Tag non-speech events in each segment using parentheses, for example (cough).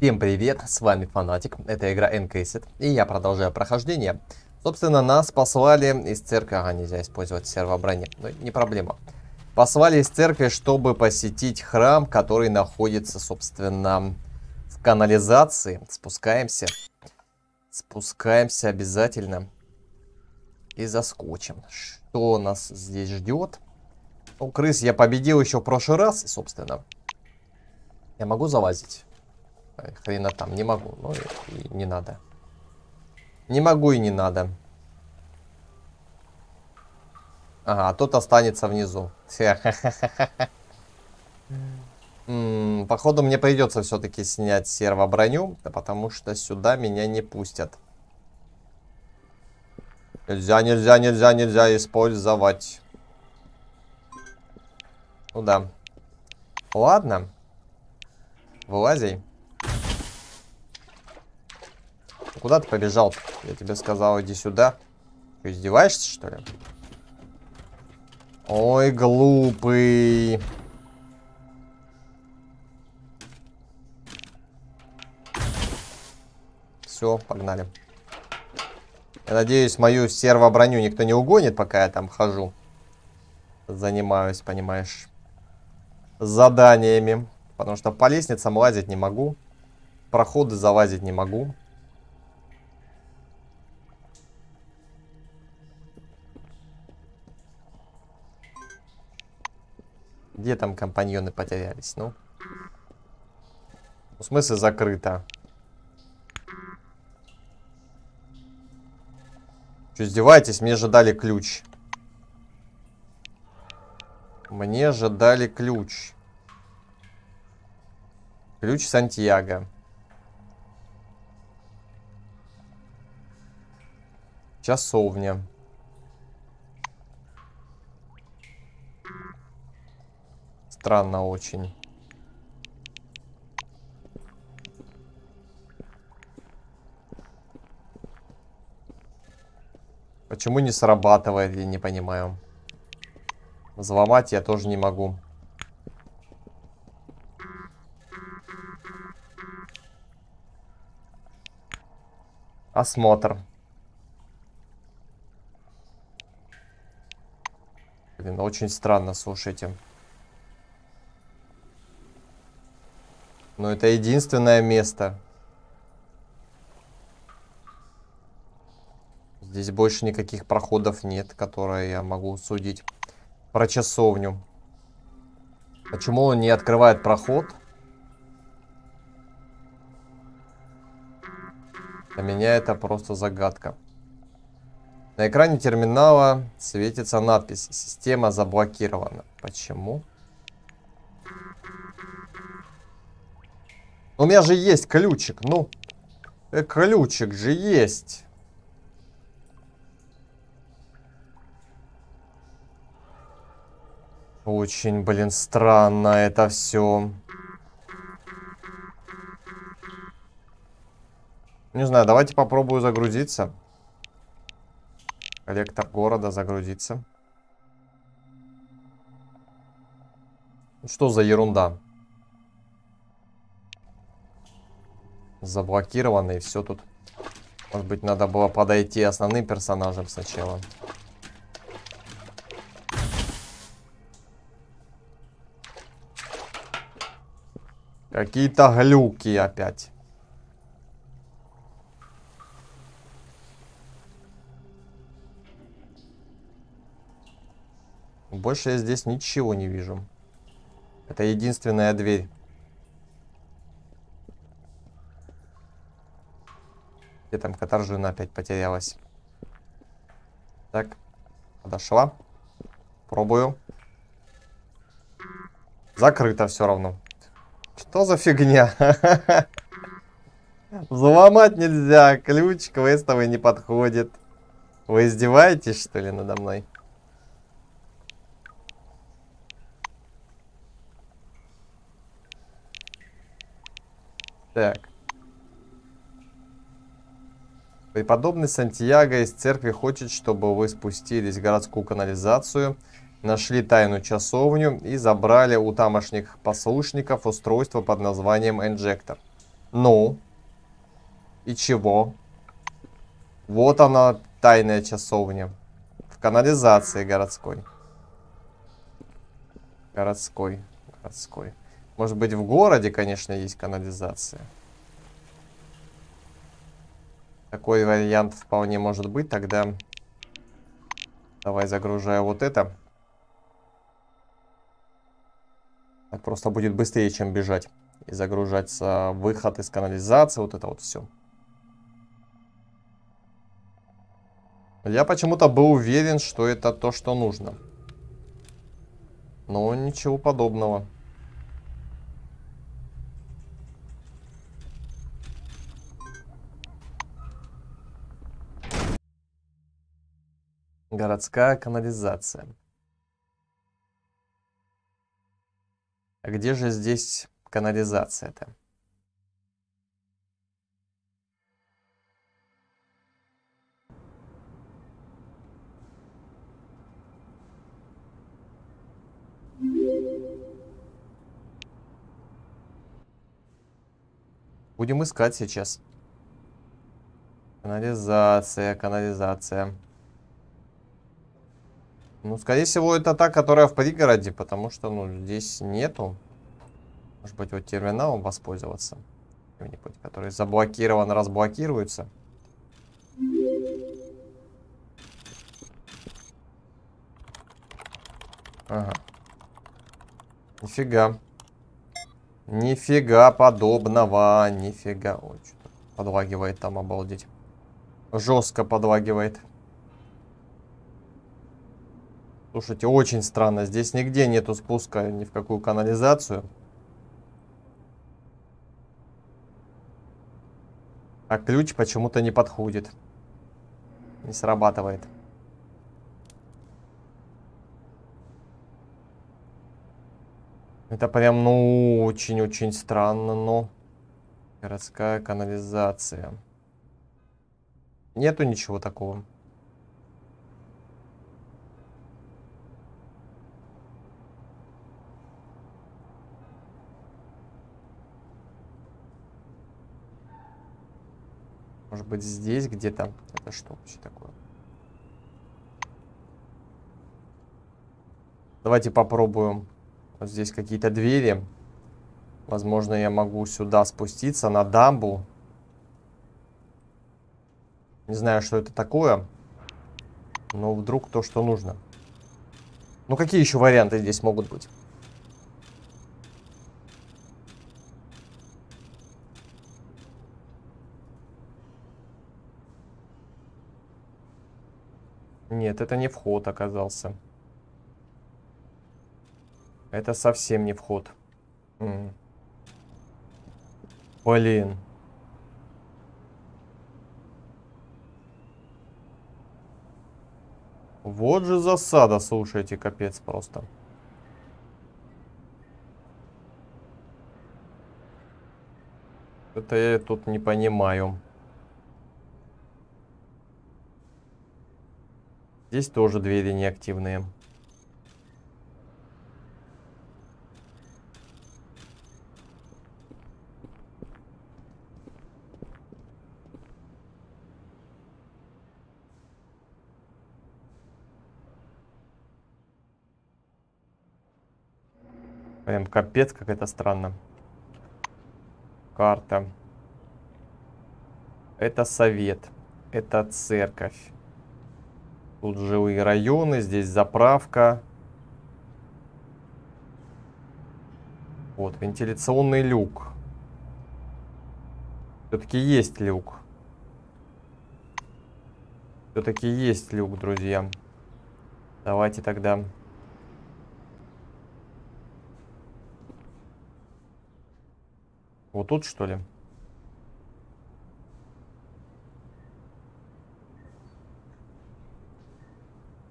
Всем привет, с вами Фанатик, это игра NKSet, и я продолжаю прохождение. Собственно, нас послали из церкви, ага, нельзя использовать сервоброни, но не проблема. Послали из церкви, чтобы посетить храм, который находится, собственно, в канализации. Спускаемся, спускаемся обязательно и заскочим. Что нас здесь ждет? Ну, крыс я победил еще в прошлый раз, собственно. Я могу залазить? Хрена там, не могу. Ну и, и не надо. Не могу и не надо. Ага, а тот останется внизу. (laughs) Походу мне придется все-таки снять сервоброню, потому что сюда меня не пустят. Нельзя, нельзя, нельзя, нельзя использовать. Ну да. Ладно. Вылазей. Куда ты побежал? Я тебе сказал, иди сюда. Ты издеваешься, что ли? Ой, глупый. Все, погнали. Я надеюсь, мою сервоброню никто не угонит, пока я там хожу. Занимаюсь, понимаешь, заданиями. Потому что по лестницам лазить не могу. Проходы залазить не могу. Где там компаньоны потерялись? Ну. В смысле закрыто? Что, издеваетесь? Мне же дали ключ. Мне же дали ключ. Ключ Сантьяго. Часовня. Странно очень. Почему не срабатывает, я не понимаю. Взломать я тоже не могу. Осмотр. Блин, очень странно, слушайте. Но это единственное место. Здесь больше никаких проходов нет, которые я могу судить. Про часовню. Почему он не открывает проход? Для меня это просто загадка. На экране терминала светится надпись «Система заблокирована». Почему? У меня же есть ключик, ну. Э, ключик же есть. Очень, блин, странно это все. Не знаю, давайте попробую загрузиться. Коллектор города загрузиться. Что за ерунда? Заблокировано, и все тут. Может быть, надо было подойти основным персонажем сначала. Какие-то глюки опять. Больше я здесь ничего не вижу. Это единственная дверь. Где там Катаржина опять потерялась? Так, подошла. Пробую. Закрыто все равно. Что за фигня? (laughs) Взломать нельзя. Ключ квестовый не подходит. Вы издеваетесь, что ли, надо мной? Так. Преподобный Сантьяго из церкви хочет, чтобы вы спустились в городскую канализацию, нашли тайную часовню и забрали у тамошних послушников устройство под названием инжектор. Ну. И чего? Вот она, тайная часовня. В канализации городской. Городской. Городской. Может быть, в городе, конечно, есть канализация. Такой вариант вполне может быть. Тогда давай загружаю вот это. Так просто будет быстрее, чем бежать. И загружаться выход из канализации. Вот это вот все. Я почему-то был уверен, что это то, что нужно. Но ничего подобного. Городская канализация. А где же здесь канализация-то? Будем искать сейчас. Канализация, канализация. Ну, скорее всего, это та, которая в пригороде, потому что, ну, здесь нету. Может быть, вот терминалом воспользоваться. Который заблокирован, разблокируется. Ага. Нифига. Нифига подобного. Нифига. Ой, что-то подлагивает там, обалдеть. Жестко подлагивает. Слушайте, очень странно. Здесь нигде нету спуска ни в какую канализацию. А ключ почему-то не подходит. Не срабатывает. Это прям, ну, очень-очень странно, но... Городская канализация. Нету ничего такого. Может быть здесь где-то? Это что вообще такое? Давайте попробуем. Вот здесь какие-то двери. Возможно, я могу сюда спуститься, на дамбу. Не знаю, что это такое. Но вдруг то, что нужно. Ну, какие еще варианты здесь могут быть? Нет, это не вход оказался. Это совсем не вход. М Блин. Вот же засада, слушайте, капец просто. Это я тут не понимаю. Здесь тоже двери неактивные. Прям капец, как это странно. Карта. Это совет. Это церковь. Тут жилые районы, здесь заправка. Вот, вентиляционный люк. Все-таки есть люк. Все-таки есть люк, друзья. Давайте тогда... Вот тут, что ли?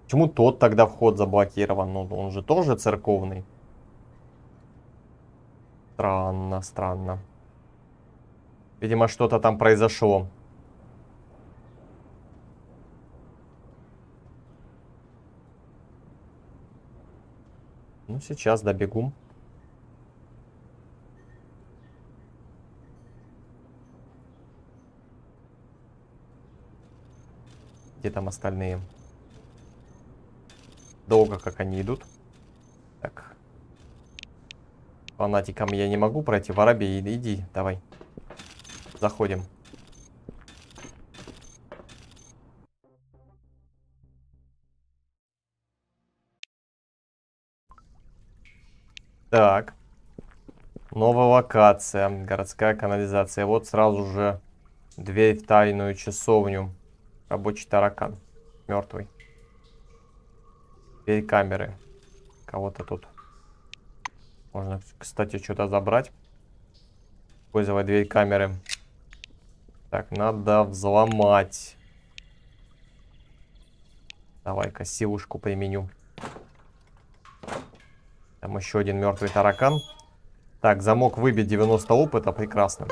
Почему тот тогда вход заблокирован? Ну, он же тоже церковный. Странно, странно. Видимо, что-то там произошло. Ну, сейчас добегу. Где там остальные? Долго как они идут. Так. Фанатикам я не могу пройти. Воробей, иди, давай. Заходим. Так. Новая локация. Городская канализация. Вот сразу же дверь в тайную часовню. Рабочий таракан. Мертвый. Дверь камеры. Кого-то тут. Можно, кстати, что-то забрать. Использовать дверь камеры. Так, надо взломать. Давай-ка силушку применю. Там еще один мертвый таракан. Так, замок выбит 90 опыта, прекрасно.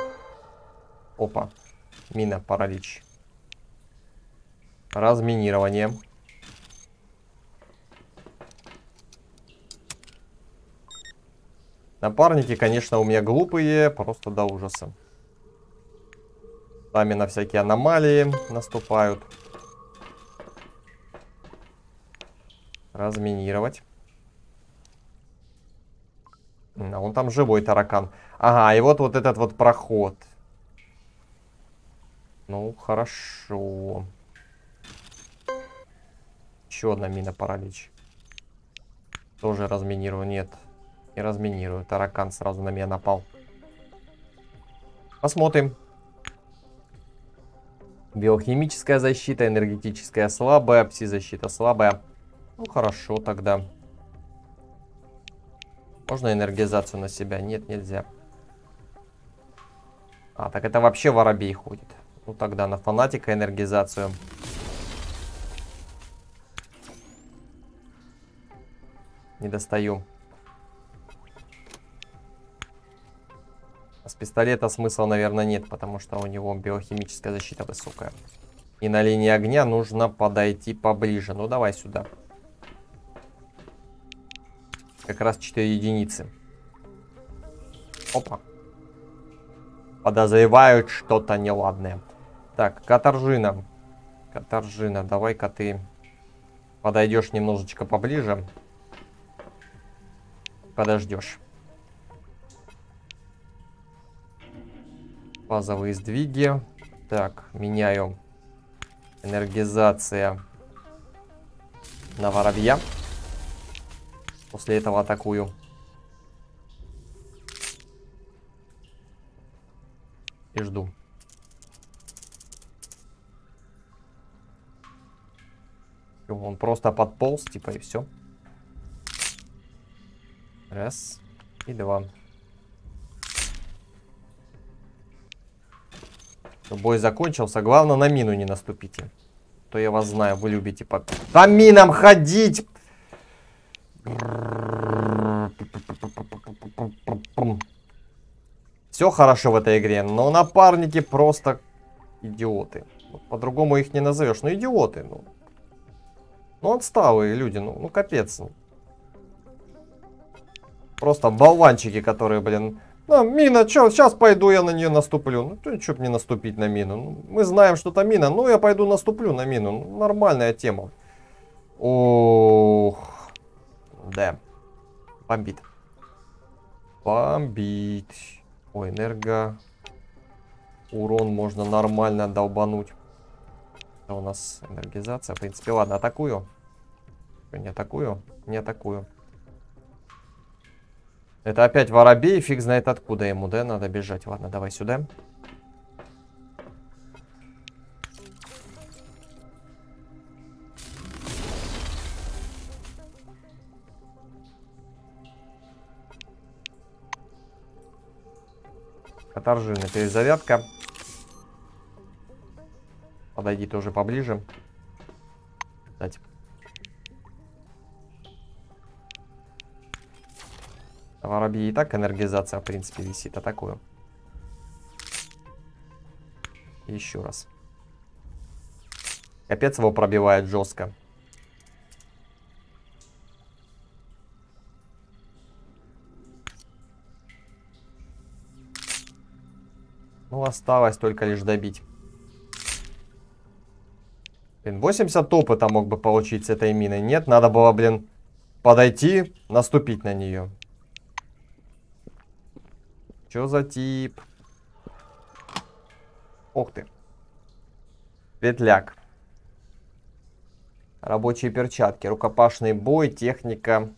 Опа, мина, паралич. Разминирование. Напарники, конечно, у меня глупые, просто до ужаса. Сами на всякие аномалии наступают. Разминировать. А он там живой таракан. Ага, и вот вот этот вот проход. Ну, хорошо. Еще одна мина паралич. Тоже разминирую. Нет, не разминирую. Таракан сразу на меня напал. Посмотрим. Биохимическая защита, энергетическая слабая, пси-защита слабая. Ну, хорошо тогда. Можно энергизацию на себя? Нет, нельзя. А, так это вообще воробей ходит. Ну тогда на фанатика энергизацию. Не достаю. Пистолета смысла, наверное, нет, потому что у него биохимическая защита высокая. И на линии огня нужно подойти поближе. Ну, давай сюда. Как раз 4 единицы. Опа. Подозревают что-то неладное. Так, каторжина. Каторжина, давай-ка ты подойдешь немножечко поближе. Подождешь. Базовые сдвиги. Так, меняю. Энергизация на воробья. После этого атакую. И жду. Он просто подполз, типа, и все. Раз. И два. Бой закончился. Главное, на мину не наступите. То я вас знаю, вы любите по, по минам ходить. Все хорошо в этой игре, но напарники просто идиоты. По-другому их не назовешь. Ну, идиоты, ну. Ну, отсталые люди, ну, ну капец. Просто болванчики, которые, блин... Ну, мина, что, сейчас пойду я на нее наступлю. Ну, то что мне наступить на мину? Ну, мы знаем, что это мина, ну, я пойду наступлю на мину. Ну, нормальная тема. Ох. Да. Бомбит. Бомбит. Ой, энерго. Урон можно нормально долбануть. Это у нас энергизация. В принципе, ладно, атакую. Не атакую? Не атакую. Это опять воробей, фиг знает откуда ему, да? Надо бежать. Ладно, давай сюда. Каторжина, перезарядка. Подойди тоже поближе. Кстати. Воробьи и так энергизация, в принципе, висит. Атакую. Еще раз. Капец его пробивает жестко. Ну, осталось только лишь добить. Блин, 80 опыта мог бы получить с этой миной. Нет, надо было, блин, подойти, наступить на нее. Чё за тип? Ух ты. Ветляк. Рабочие перчатки, рукопашный бой, техника,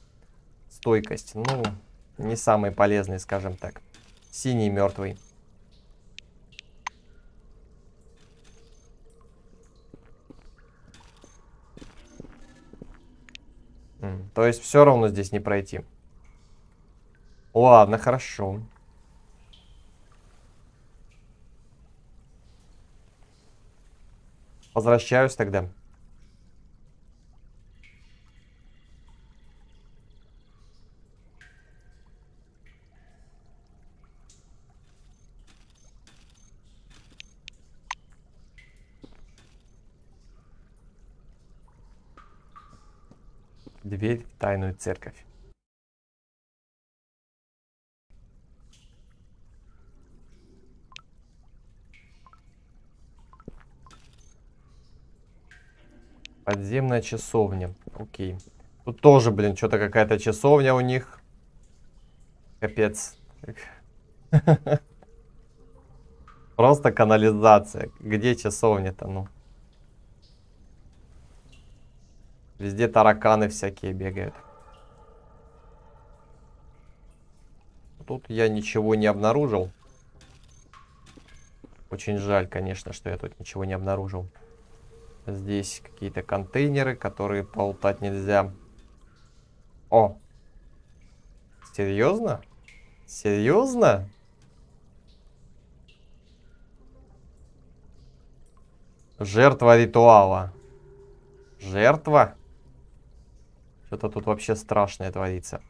стойкость. Ну, не самый полезный, скажем так. Синий мертвый. То есть все равно здесь не пройти. Ладно, хорошо. Возвращаюсь тогда. Дверь в тайную церковь. Подземная часовня. Окей. Тут тоже, блин, что-то какая-то часовня у них. Капец. (laughs) Просто канализация. Где часовня-то, ну? Везде тараканы всякие бегают. Тут я ничего не обнаружил. Очень жаль, конечно, что я тут ничего не обнаружил. Здесь какие-то контейнеры, которые полутать нельзя. О! Серьезно? Серьезно? Жертва ритуала. Жертва? Что-то тут вообще страшное творится.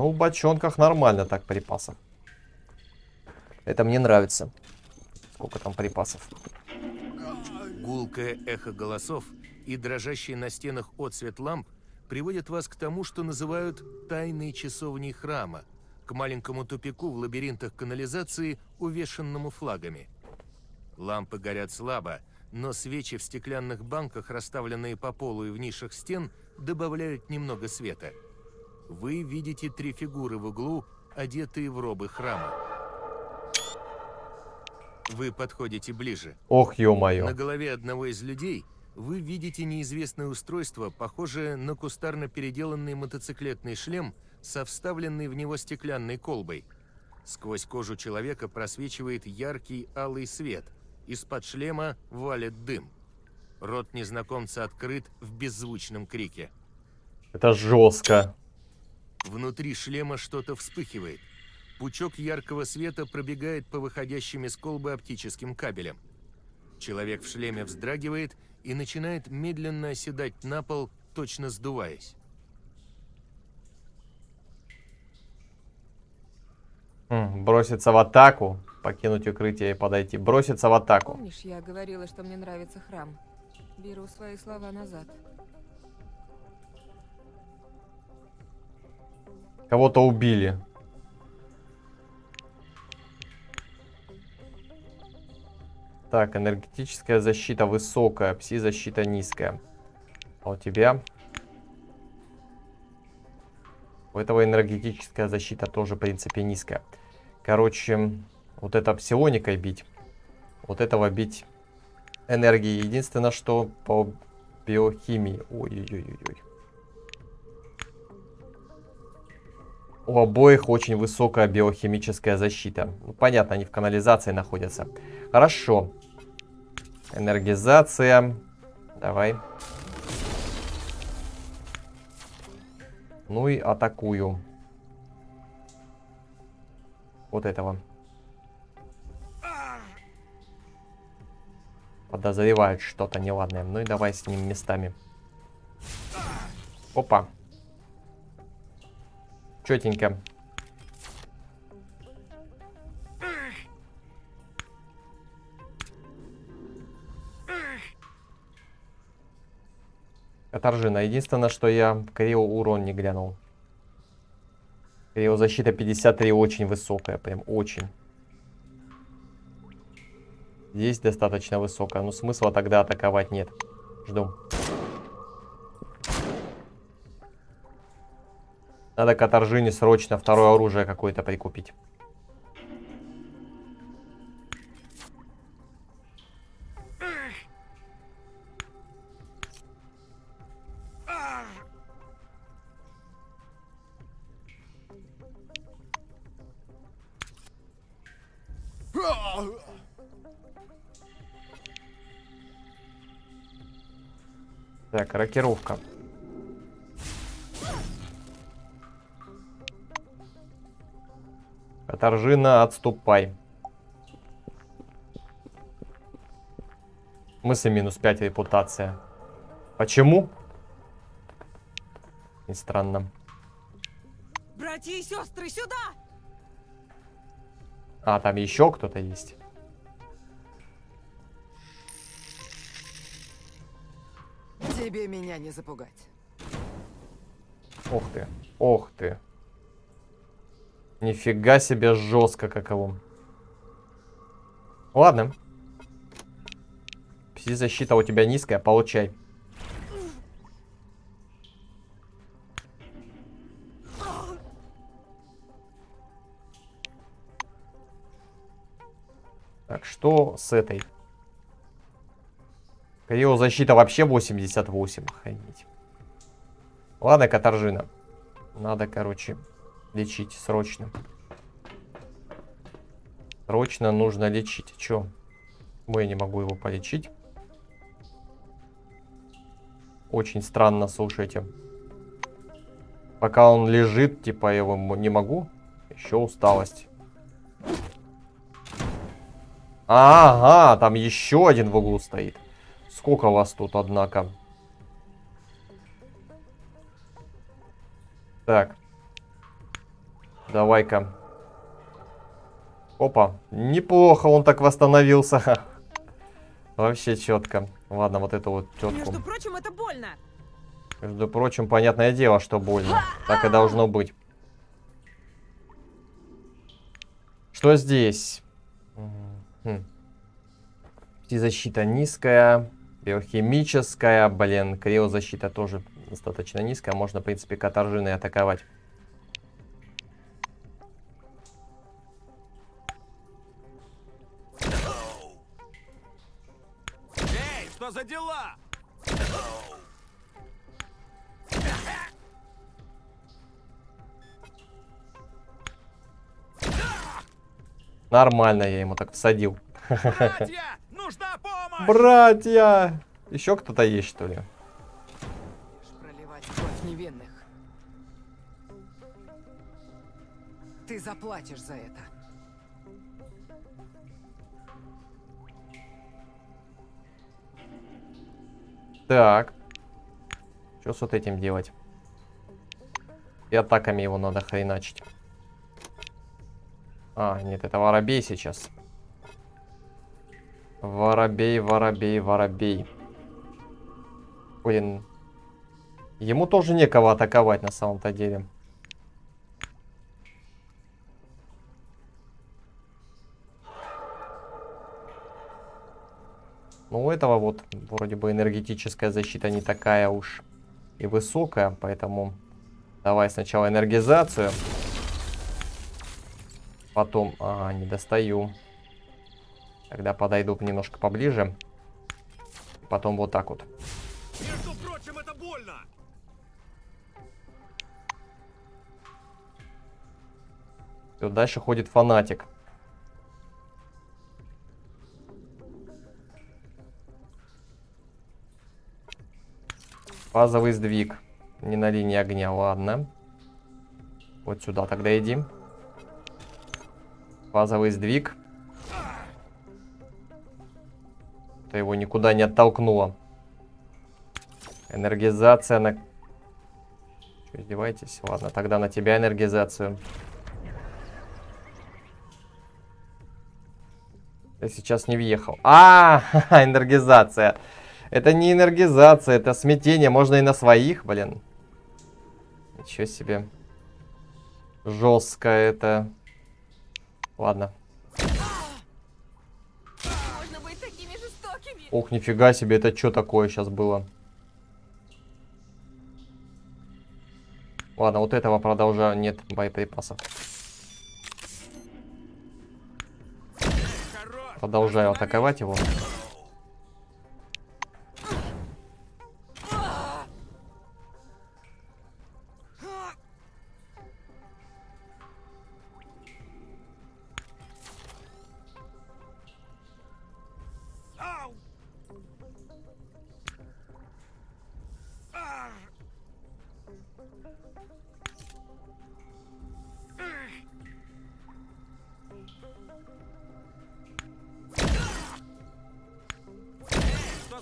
Ну, в бочонках нормально так припасов. Это мне нравится. Сколько там припасов. Гулкое эхо голосов и дрожащий на стенах отсвет ламп приводят вас к тому, что называют «тайной часовней храма», к маленькому тупику в лабиринтах канализации, увешанному флагами. Лампы горят слабо, но свечи в стеклянных банках, расставленные по полу и в нишах стен, добавляют немного света. Вы видите три фигуры в углу, одетые в робы храма. Вы подходите ближе. Ох, ё-моё. На голове одного из людей – вы видите неизвестное устройство, похожее на кустарно переделанный мотоциклетный шлем со вставленной в него стеклянной колбой. Сквозь кожу человека просвечивает яркий алый свет. Из-под шлема валит дым. Рот незнакомца открыт в беззвучном крике. Это жестко. Внутри шлема что-то вспыхивает. Пучок яркого света пробегает по выходящим из колбы оптическим кабелям. Человек в шлеме вздрагивает и начинает медленно оседать на пол, точно сдуваясь. Броситься в атаку, покинуть укрытие и подойти. Броситься в атаку. Помнишь, я говорила, что мне нравится храм? Беру свои слова назад. Кого-то убили. Так, энергетическая защита высокая, пси-защита низкая. А у тебя? У этого энергетическая защита тоже, в принципе, низкая. Короче, вот это псионикой бить. Вот этого бить энергии. Единственное, что по биохимии. Ой-ой-ой-ой. У обоих очень высокая биохимическая защита. Ну, понятно, они в канализации находятся. Хорошо. Энергизация. Давай. Ну и атакую. Вот этого. Подозревает что-то неладное. Ну и давай с ним местами. Опа. Четенько. Катаржина. Единственное, что я Крио урон не глянул. Крио защита 53 очень высокая, прям очень. Здесь достаточно высокая, но смысла тогда атаковать нет. Жду. Надо Катаржине срочно второе оружие какое-то прикупить. Так, рокировка. Катаржина, отступай. Мысли минус 5 репутация. Почему? Не странно. Братья и сестры, сюда! А, там еще кто-то есть. Тебе меня не запугать. Ох ты, ох ты. Нифига себе жестко каково. Ладно. Пси-защита у тебя низкая, получай. Так, что с этой? Крио защита вообще 88. Охренеть. Ладно, Катаржина. Надо, короче, лечить срочно. Срочно нужно лечить. Чё? Мы не могу его полечить. Очень странно, слушайте. Пока он лежит, типа, его не могу. Еще усталость. Ага, там еще один в углу стоит. Сколько вас тут, однако? Так. Давай-ка. Опа. Неплохо он так восстановился. Вообще четко. Ладно, вот эту вот тетку. Между прочим, это больно. Между прочим, понятное дело, что больно. Так и должно быть. Что здесь? Хм. Защита низкая. Биохимическая. Блин, криозащита тоже достаточно низкая. Можно, в принципе, катаржиной атаковать. Что за дела? Нормально я ему так всадил. Братья, нужна помощь! Братья! Еще кто-то есть, что ли? проливать кровь невинных. Ты заплатишь за это. Так. Что с вот этим делать? И атаками его надо хреначить. А, нет, это воробей сейчас. Воробей, воробей, воробей. Блин. Ему тоже некого атаковать на самом-то деле. Ну, у этого вот вроде бы энергетическая защита не такая уж и высокая, поэтому давай сначала энергизацию. Потом... А, не достаю. Тогда подойду немножко поближе. Потом вот так вот. Между прочим, это больно! Тут дальше ходит фанатик. Фазовый сдвиг. Не на линии огня, ладно. Вот сюда тогда иди. Фазовый сдвиг. То его никуда не оттолкнуло. Энергизация на... Что, издеваетесь? Ладно, тогда на тебя энергизацию. Я сейчас не въехал. А, (laughs) энергизация. Это не энергизация, это смятение. Можно и на своих, блин. Ничего себе. Жестко это. Ладно. Можно быть такими жестокими. Ох, нифига себе, это что такое сейчас было? Ладно, вот этого продолжаю. Нет боеприпасов. Продолжаю атаковать его.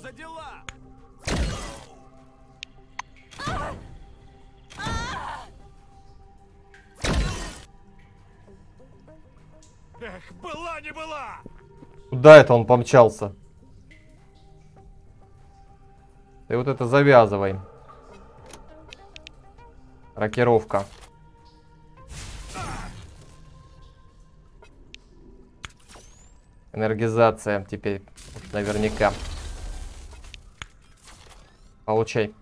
За дела? Эх, была не была! Куда это он помчался? Ты вот это завязывай. Рокировка. Энергизация теперь наверняка. Получай.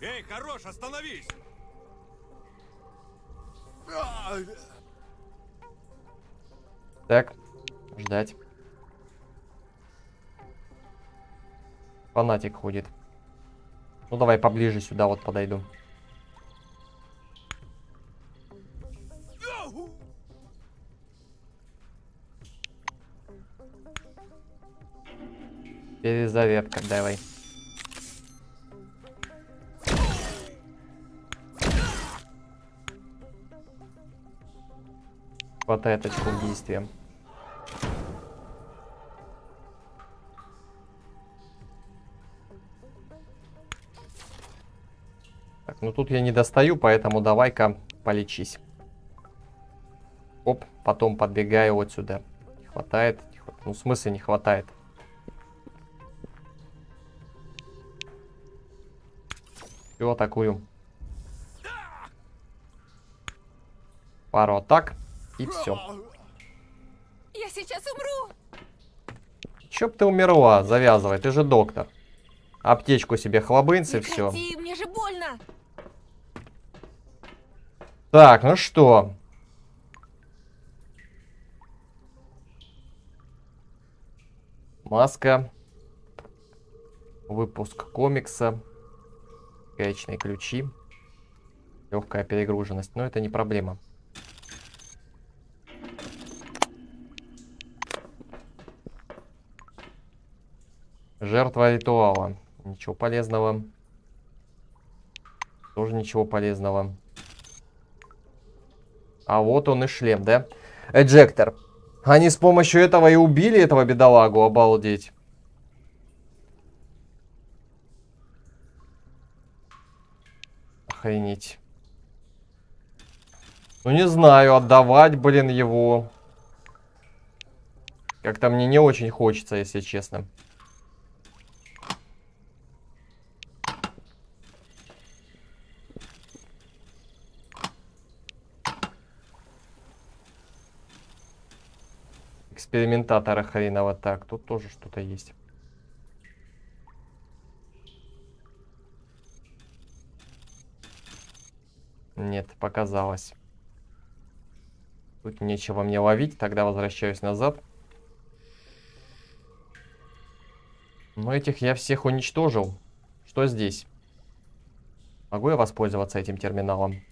Эй, хорош, остановись! Так, ждать. Фанатик ходит. Ну давай поближе сюда вот подойду. Перезарядка давай. Хватает очков действия. Так, ну тут я не достаю, поэтому давай-ка полечись. Оп, потом подбегаю вот сюда. Не хватает. не хва- Ну, в смысле не хватает? Все, атакую. Пару атак. И все. Я сейчас умру. Че б ты умерла? Завязывай, ты же доктор. Аптечку себе хлобынцы, все. Мне же больно. Так, ну что? Маска. Выпуск комикса. Гаечные ключи. Легкая перегруженность. Но это не проблема. Жертва ритуала. Ничего полезного. Тоже ничего полезного. А вот он и шлем, да? Эджектор. Они с помощью этого и убили этого бедолагу, обалдеть. Охренеть. Ну не знаю, отдавать, блин, его. Как-то мне не очень хочется, если честно. Экспериментатора хренова. Так, тут тоже что-то есть. Нет, показалось. Тут нечего мне ловить, тогда возвращаюсь назад. Но этих я всех уничтожил. Что здесь? Могу я воспользоваться этим терминалом?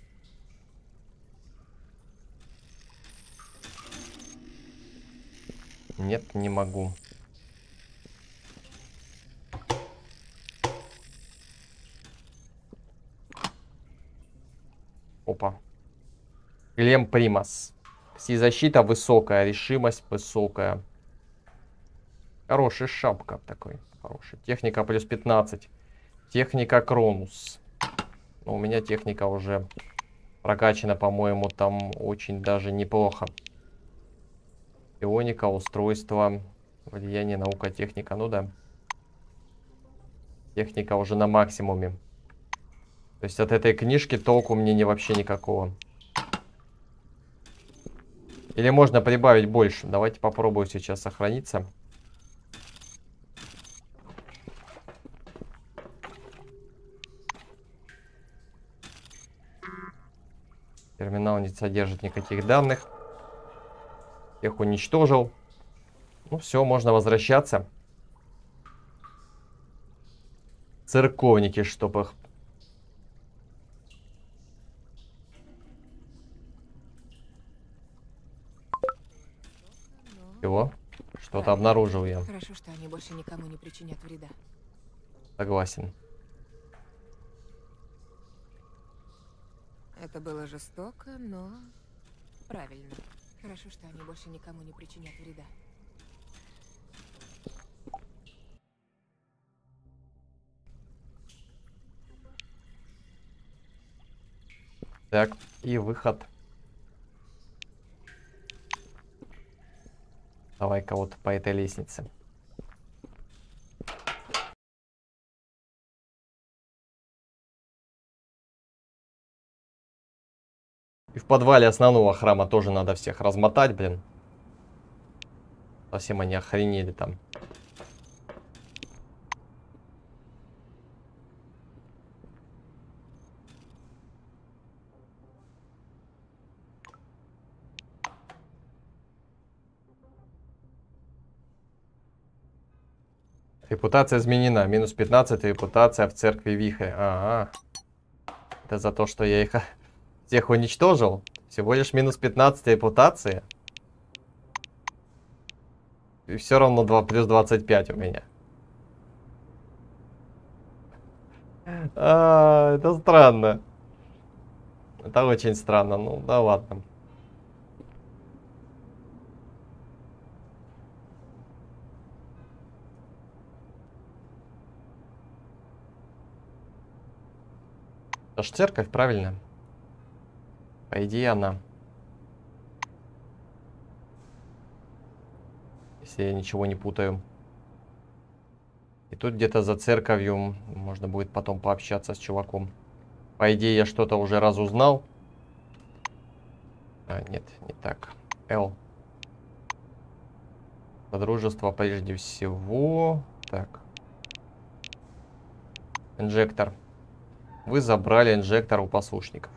Нет, не могу. Опа. Клем Примас. Пси-защита высокая, решимость высокая. Хорошая шапка такой. Хороший. Техника плюс 15. Техника Кронус. Но у меня техника уже Прокачано, по-моему, там очень даже неплохо. Ионика, устройство, влияние, наука, техника. Ну да. Техника уже на максимуме. То есть от этой книжки толку мне не вообще никакого. Или можно прибавить больше. Давайте попробую сейчас сохраниться. Терминал не содержит никаких данных. Их уничтожил. Ну все, можно возвращаться. Церковники, чтоб их. Чего? Что-то обнаружил я. Хорошо, что они больше никому не причинят вреда. Согласен. Это было жестоко, но правильно. Хорошо, что они больше никому не причинят вреда. Так, и выход. Давай-ка вот по этой лестнице. И в подвале основного храма тоже надо всех размотать, блин. Совсем они охренели там. Репутация изменена. Минус 15 репутация в церкви Вихря. Ага. Это за то, что я их (laughs) всех уничтожил. Всего лишь минус 15 репутации. И все равно 2 плюс 25 у меня. (laughs) А, это странно. Это очень странно. Ну, да ладно. Это ж церковь, правильно? По идее, она. Если я ничего не путаю. И тут где-то за церковью можно будет потом пообщаться с чуваком. По идее, я что-то уже разузнал. А, нет, не так. Л. Подружество прежде всего. Так. Инжектор. Вы забрали инжектор у послушников.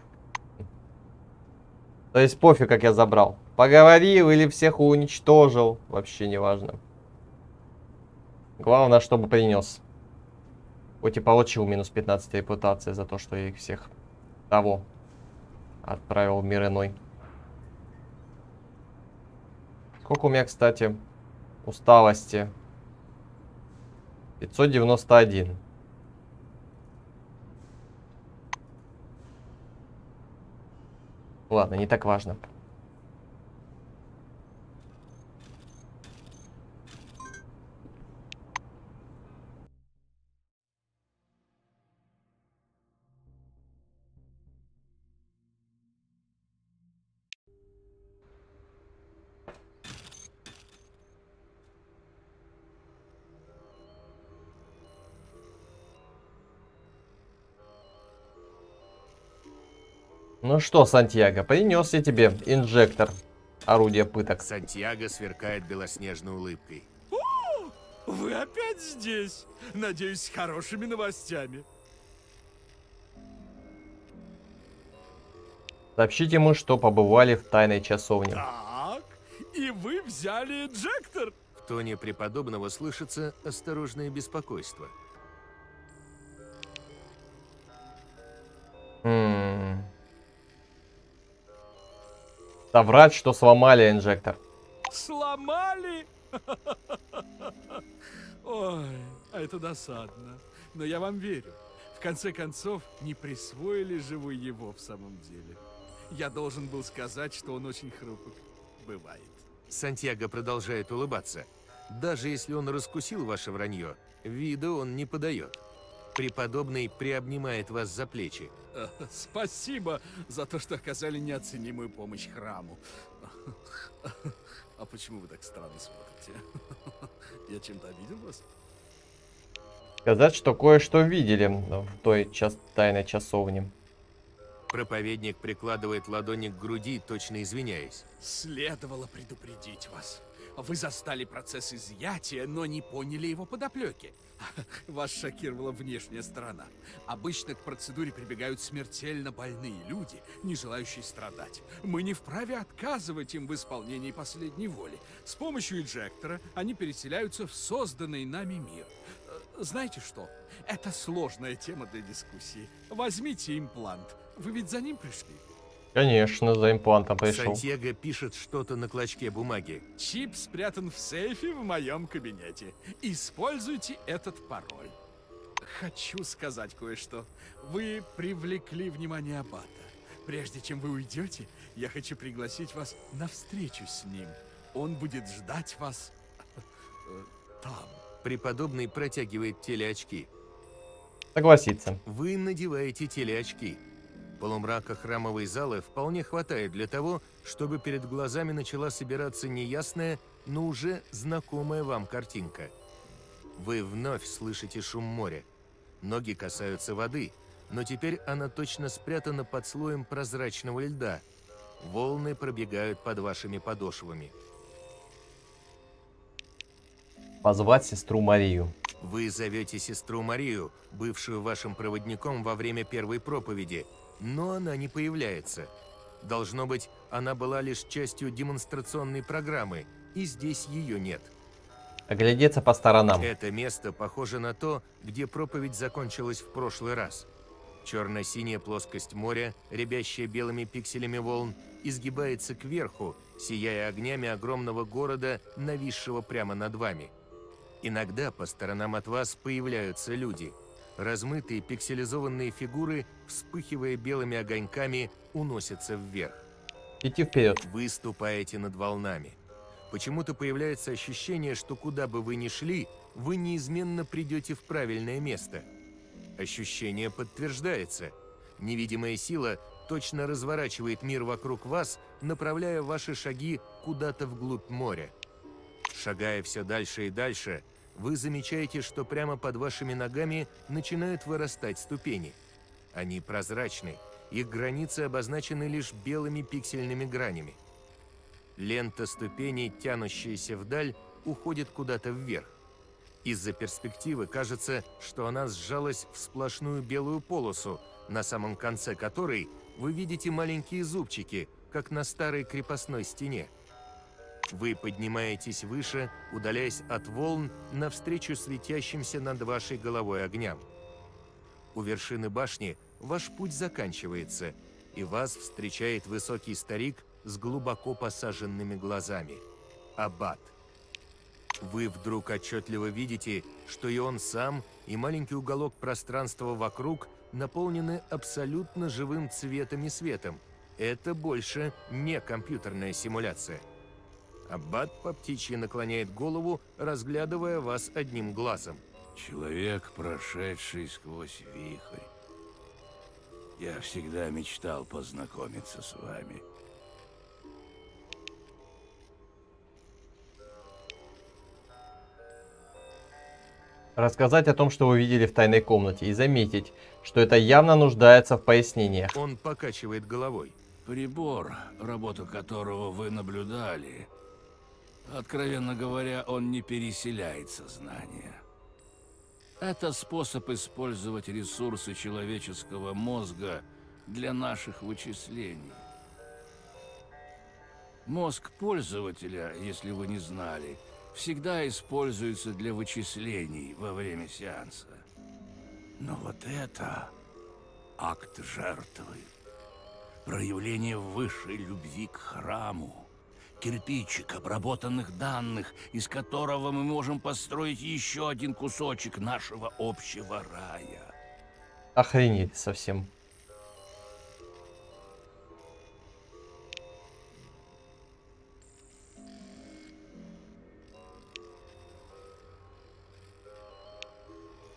То есть пофиг, как я забрал. Поговорил или всех уничтожил. Вообще не важно. Главное, чтобы принес. Хоть и получил минус 15 репутации за то, что я их всех того отправил в мир иной. Сколько у меня, кстати, усталости? 591. Ладно, не так важно. Ну что, Сантьяго, принес я тебе инжектор орудия пыток. Сантьяго сверкает белоснежной улыбкой. Вы опять здесь? Надеюсь, с хорошими новостями. Сообщите ему, что побывали в тайной часовне. Так, и вы взяли инжектор? В тоне преподобного слышится осторожное беспокойство. Соврать, что сломали инжектор. Сломали? Ой, а это досадно. Но я вам верю. В конце концов, не присвоили же вы его в самом деле. Я должен был сказать, что он очень хрупок. Бывает. Сантьяго продолжает улыбаться. Даже если он раскусил ваше вранье, вида он не подает. Преподобный приобнимает вас за плечи. Э, Спасибо за то, что оказали неоценимую помощь храму. А почему вы так странно смотрите? Я чем-то обидел вас? Сказать, что кое-что видели в той час... тайной часовне. Проповедник прикладывает ладони к груди, точно извиняясь. Следовало предупредить вас. Вы застали процесс изъятия, но не поняли его подоплеки. (laughs) Вас шокировала внешняя сторона. Обычно к процедуре прибегают смертельно больные люди, не желающие страдать. Мы не вправе отказывать им в исполнении последней воли. С помощью эджектора они переселяются в созданный нами мир. Э, Знаете что? Это сложная тема для дискуссии. Возьмите имплант. Вы ведь за ним пришли? Конечно, за имплантом пришел. Сантьяго пишет что-то на клочке бумаги. Чип спрятан в сейфе в моем кабинете. Используйте этот пароль. Хочу сказать кое-что. Вы привлекли внимание Аббата. Прежде чем вы уйдете, я хочу пригласить вас на встречу с ним. Он будет ждать вас э, там. Преподобный протягивает телеочки. Согласиться. Вы надеваете телеочки. Полумрака храмовой залы вполне хватает для того, чтобы перед глазами начала собираться неясная, но уже знакомая вам картинка. Вы вновь слышите шум моря. Ноги касаются воды, но теперь она точно спрятана под слоем прозрачного льда. Волны пробегают под вашими подошвами. Позвать сестру Марию. Вы зовете сестру Марию, бывшую вашим проводником во время первой проповеди, но она не появляется. Должно быть, она была лишь частью демонстрационной программы, и здесь ее нет. Оглядеться по сторонам. Это место похоже на то, где проповедь закончилась в прошлый раз. Черно-синяя плоскость моря, рябящая белыми пикселями волн, изгибается кверху, сияя огнями огромного города, нависшего прямо над вами. Иногда по сторонам от вас появляются люди. Размытые пикселизованные фигуры, вспыхивая белыми огоньками, уносятся вверх. Идти вперед. Вы ступаете над волнами. Почему-то появляется ощущение, что куда бы вы ни шли, вы неизменно придете в правильное место. Ощущение подтверждается. Невидимая сила точно разворачивает мир вокруг вас, направляя ваши шаги куда-то вглубь моря. Шагая все дальше и дальше, вы замечаете, что прямо под вашими ногами начинают вырастать ступени. Они прозрачны, их границы обозначены лишь белыми пиксельными гранями. Лента ступеней, тянущаяся вдаль, уходит куда-то вверх. Из-за перспективы кажется, что она сжалась в сплошную белую полосу, на самом конце которой вы видите маленькие зубчики, как на старой крепостной стене. Вы поднимаетесь выше, удаляясь от волн навстречу светящимся над вашей головой огням. У вершины башни ваш путь заканчивается, и вас встречает высокий старик с глубоко посаженными глазами. Аббат. Вы вдруг отчетливо видите, что и он сам, и маленький уголок пространства вокруг наполнены абсолютно живым цветом и светом. Это больше не компьютерная симуляция. Аббат по птичьи наклоняет голову, разглядывая вас одним глазом. Человек, прошедший сквозь вихрь. Я всегда мечтал познакомиться с вами. Рассказать о том, что вы видели в тайной комнате, и заметить, что это явно нуждается в пояснениях. Он покачивает головой. Прибор, работу которого вы наблюдали, откровенно говоря, он не переселяет сознание. Это способ использовать ресурсы человеческого мозга для наших вычислений. Мозг пользователя, если вы не знали, всегда используется для вычислений во время сеанса. Но вот это акт жертвы, проявление высшей любви к храму, кирпичик обработанных данных, из которого мы можем построить еще один кусочек нашего общего рая. Охренели совсем.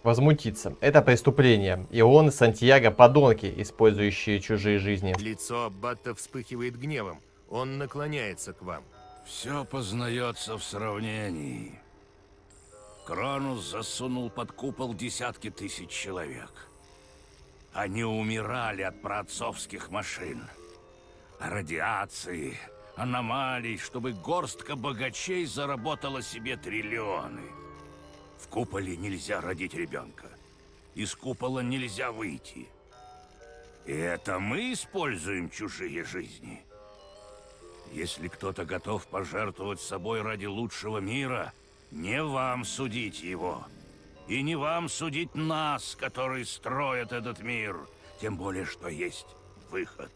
возмутиться. Это преступление. И он и Сантьяго подонки, использующие чужие жизни. Лицо Аббата вспыхивает гневом. Он наклоняется к вам. Все познается в сравнении. Кронус засунул под купол десятки тысяч человек. Они умирали от праотцовских машин. Радиации, аномалий, чтобы горстка богачей заработала себе триллионы. В куполе нельзя родить ребенка. Из купола нельзя выйти. И это мы используем чужие жизни. Если кто-то готов пожертвовать собой ради лучшего мира, не вам судить его. И не вам судить нас, которые строят этот мир. Тем более, что есть выход.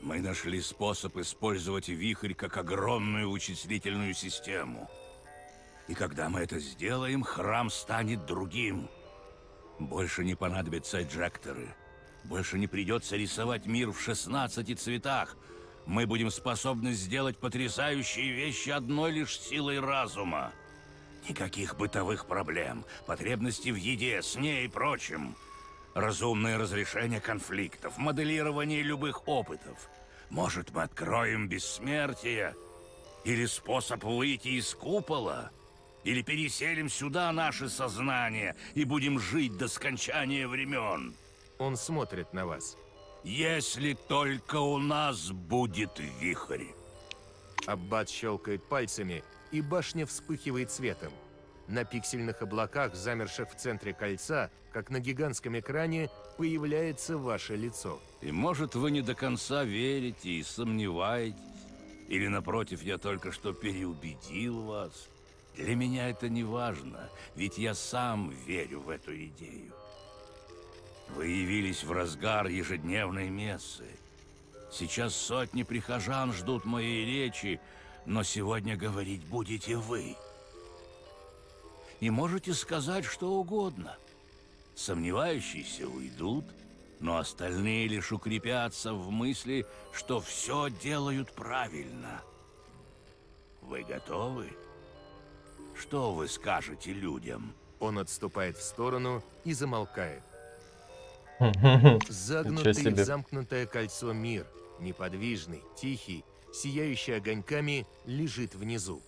Мы нашли способ использовать вихрь как огромную вычислительную систему. И когда мы это сделаем, храм станет другим. Больше не понадобятся эджекторы. Больше не придется рисовать мир в 16 цветах. Мы будем способны сделать потрясающие вещи одной лишь силой разума. Никаких бытовых проблем, потребностей в еде, сне и прочем. Разумное разрешение конфликтов, моделирование любых опытов. Может, мы откроем бессмертие? Или способ выйти из купола? Или переселим сюда наше сознание и будем жить до скончания времен? Он смотрит на вас. Если только у нас будет вихрь. Аббат щелкает пальцами, и башня вспыхивает светом. На пиксельных облаках, замерших в центре кольца, как на гигантском экране, появляется ваше лицо. И может вы не до конца верите и сомневаетесь, или напротив, я только что переубедил вас. Для меня это не важно, ведь я сам верю в эту идею. Вы явились в разгар ежедневной мессы. Сейчас сотни прихожан ждут моей речи, но сегодня говорить будете вы. И можете сказать что угодно. Сомневающиеся уйдут, но остальные лишь укрепятся в мысли, что все делают правильно. Вы готовы? Что вы скажете людям? Он отступает в сторону и замолкает. (laughs) Загнутый замкнутое кольцо мир, неподвижный, тихий, сияющий огоньками, лежит внизу.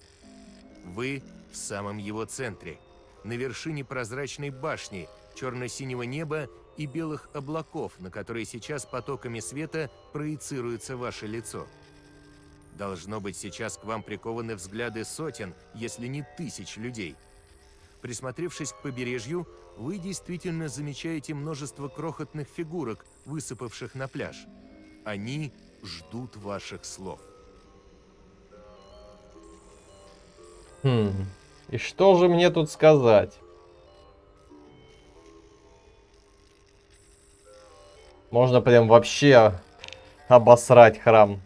Вы в самом его центре, на вершине прозрачной башни, черно-синего неба и белых облаков, на которые сейчас потоками света проецируется ваше лицо. Должно быть, сейчас к вам прикованы взгляды сотен, если не тысяч людей. Присмотревшись к побережью, вы действительно замечаете множество крохотных фигурок, высыпавших на пляж. Они ждут ваших слов. Хм. И что же мне тут сказать? Можно прям вообще обосрать храм.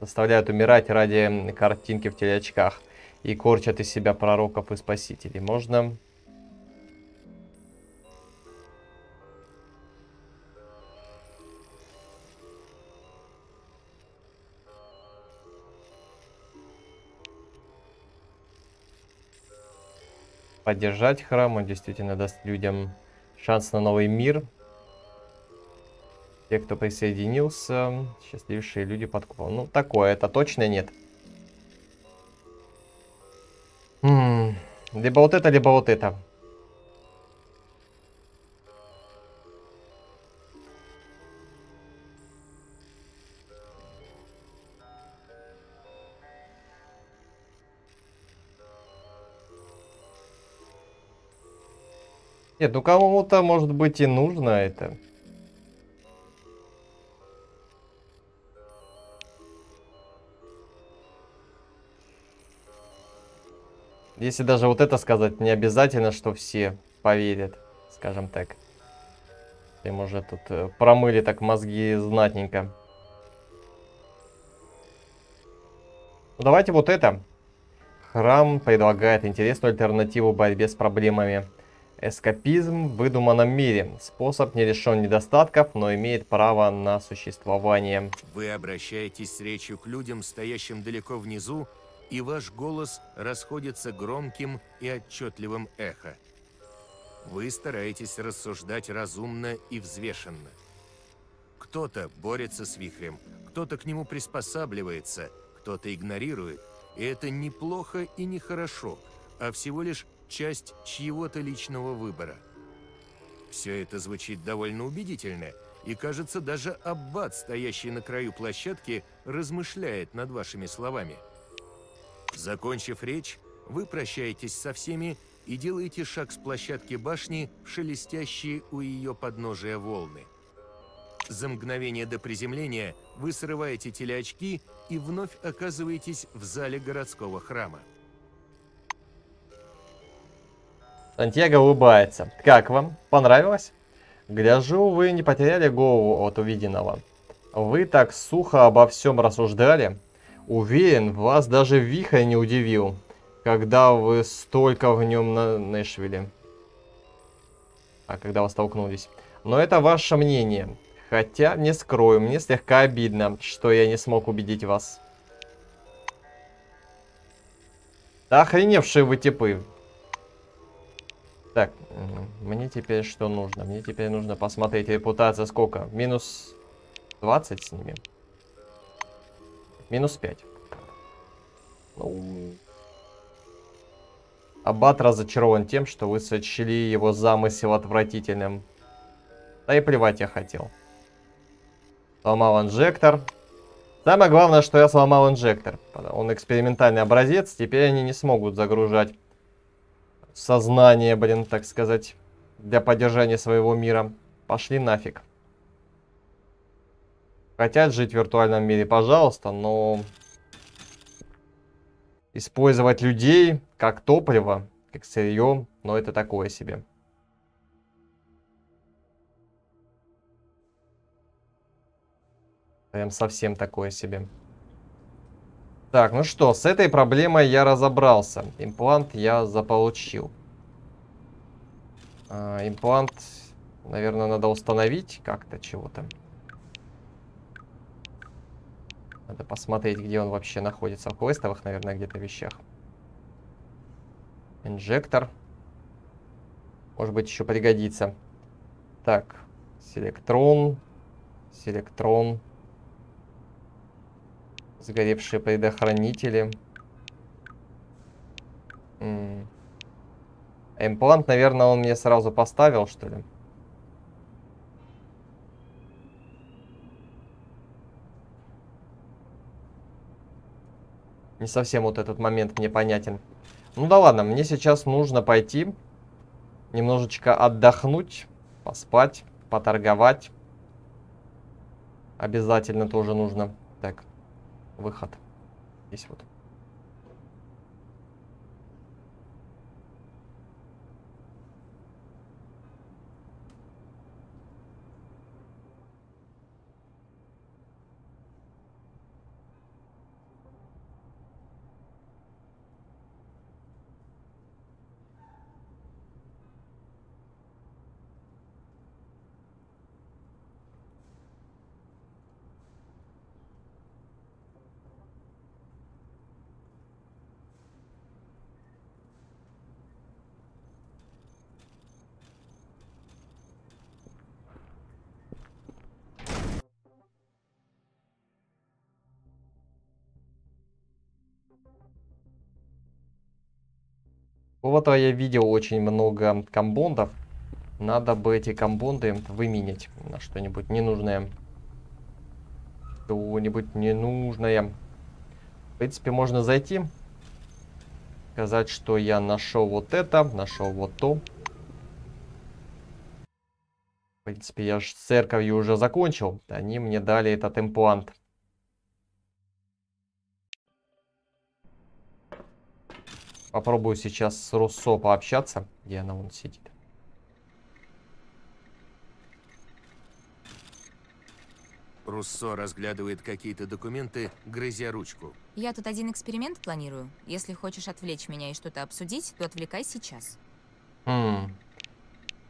Заставляют умирать ради картинки в телеочках. И корчат из себя пророков и спасителей. Можно... Поддержать храм, он действительно даст людям шанс на новый мир. Те, кто присоединился, счастливейшие люди под куполом. Ну, такое, это точно нет. М, Либо вот это, либо вот это. Нет, ну кому-то, может быть, и нужно это. Если даже вот это сказать, не обязательно, что все поверят, скажем так. Им уже тут э, промыли так мозги знатненько. Ну, давайте вот это. Храм предлагает интересную альтернативу борьбе с проблемами. Эскапизм в выдуманном мире. Способ не лишен недостатков, но имеет право на существование. Вы обращаетесь с речью к людям, стоящим далеко внизу, и ваш голос расходится громким и отчетливым эхо. Вы стараетесь рассуждать разумно и взвешенно. Кто-то борется с вихрем, кто-то к нему приспосабливается, кто-то игнорирует. И это неплохо и не хорошо, а всего лишь часть чьего-то личного выбора. Все это звучит довольно убедительно, и кажется, даже аббат, стоящий на краю площадки, размышляет над вашими словами. Закончив речь, вы прощаетесь со всеми и делаете шаг с площадки башни в шелестящие у ее подножия волны. За мгновение до приземления вы срываете телеочки и вновь оказываетесь в зале городского храма. Сантьяго улыбается. Как вам? Понравилось? Гляжу, вы не потеряли голову от увиденного. Вы так сухо обо всем рассуждали. Уверен, вас даже вихрь не удивил, когда вы столько в нем на. А когда вы столкнулись. Но это ваше мнение. Хотя, не скрою, мне слегка обидно, что я не смог убедить вас. Да охреневшие вы типы. Так, мне теперь что нужно? Мне теперь нужно посмотреть репутация сколько? Минус 20 с ними. Минус 5. Ну... Аббат разочарован тем, что вы сочли его замысел отвратительным. Да и плевать я хотел. Сломал инжектор. Самое главное, что я сломал инжектор. Он экспериментальный образец. Теперь они не смогут загружать сознание, блин, так сказать, для поддержания своего мира. Пошли нафиг. Хотят жить в виртуальном мире, пожалуйста, но... Использовать людей как топливо, как сырье, но это такое себе. Прям совсем такое себе. Так, ну что, с этой проблемой я разобрался. Имплант я заполучил. А, имплант, наверное, надо установить как-то чего-то. Надо посмотреть, где он вообще находится. В квестовых, наверное, где-то вещах. Инжектор. Может быть, еще пригодится. Так, селектрон. Селектрон. Сгоревшие предохранители. М Имплант, наверное, он мне сразу поставил, что ли? Не совсем вот этот момент мне понятен. Ну да ладно, мне сейчас нужно пойти немножечко отдохнуть, поспать, поторговать. Обязательно тоже нужно. Так выход. Здесь вот. Вот я видел очень много комбондов. Надо бы эти комбонды выменять на что-нибудь ненужное. Что-нибудь ненужное. В принципе, можно зайти. Сказать, что я нашел вот это, нашел вот то. В принципе, я же с церковью уже закончил. Они мне дали этот имплант. Попробую сейчас с Руссо пообщаться, где она вон сидит. Руссо разглядывает какие-то документы, грызя ручку. Я тут один эксперимент планирую. Если хочешь отвлечь меня и что-то обсудить, то отвлекай сейчас. Хм.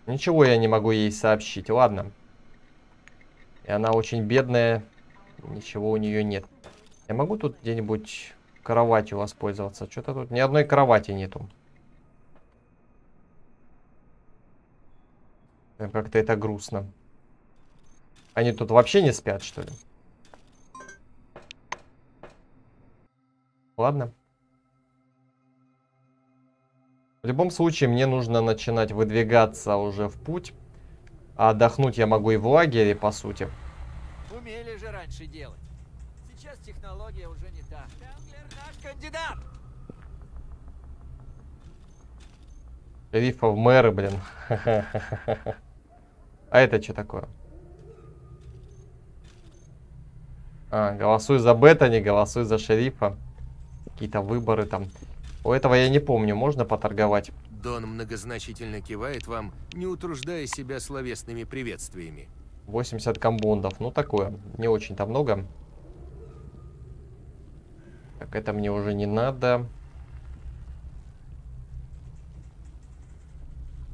Ничего я не могу ей сообщить, ладно. И она очень бедная, ничего у нее нет. Я могу тут где-нибудь кроватью воспользоваться. Что-то тут ни одной кровати нету. Как-то это грустно. Они тут вообще не спят, что ли? Ладно. В любом случае, мне нужно начинать выдвигаться уже в путь. А отдохнуть я могу и в лагере, по сути. Умели же раньше делать. Сейчас технология уже не та. Кандидат! Шерифа в мэры, блин. А это что такое? А, голосуй за Бета, не голосуй за шерифа. Какие-то выборы там. У этого я не помню, можно поторговать? Дон многозначительно кивает вам, не утруждая себя словесными приветствиями. 80 комбондов, ну такое, не очень-то много. Так, это мне уже не надо.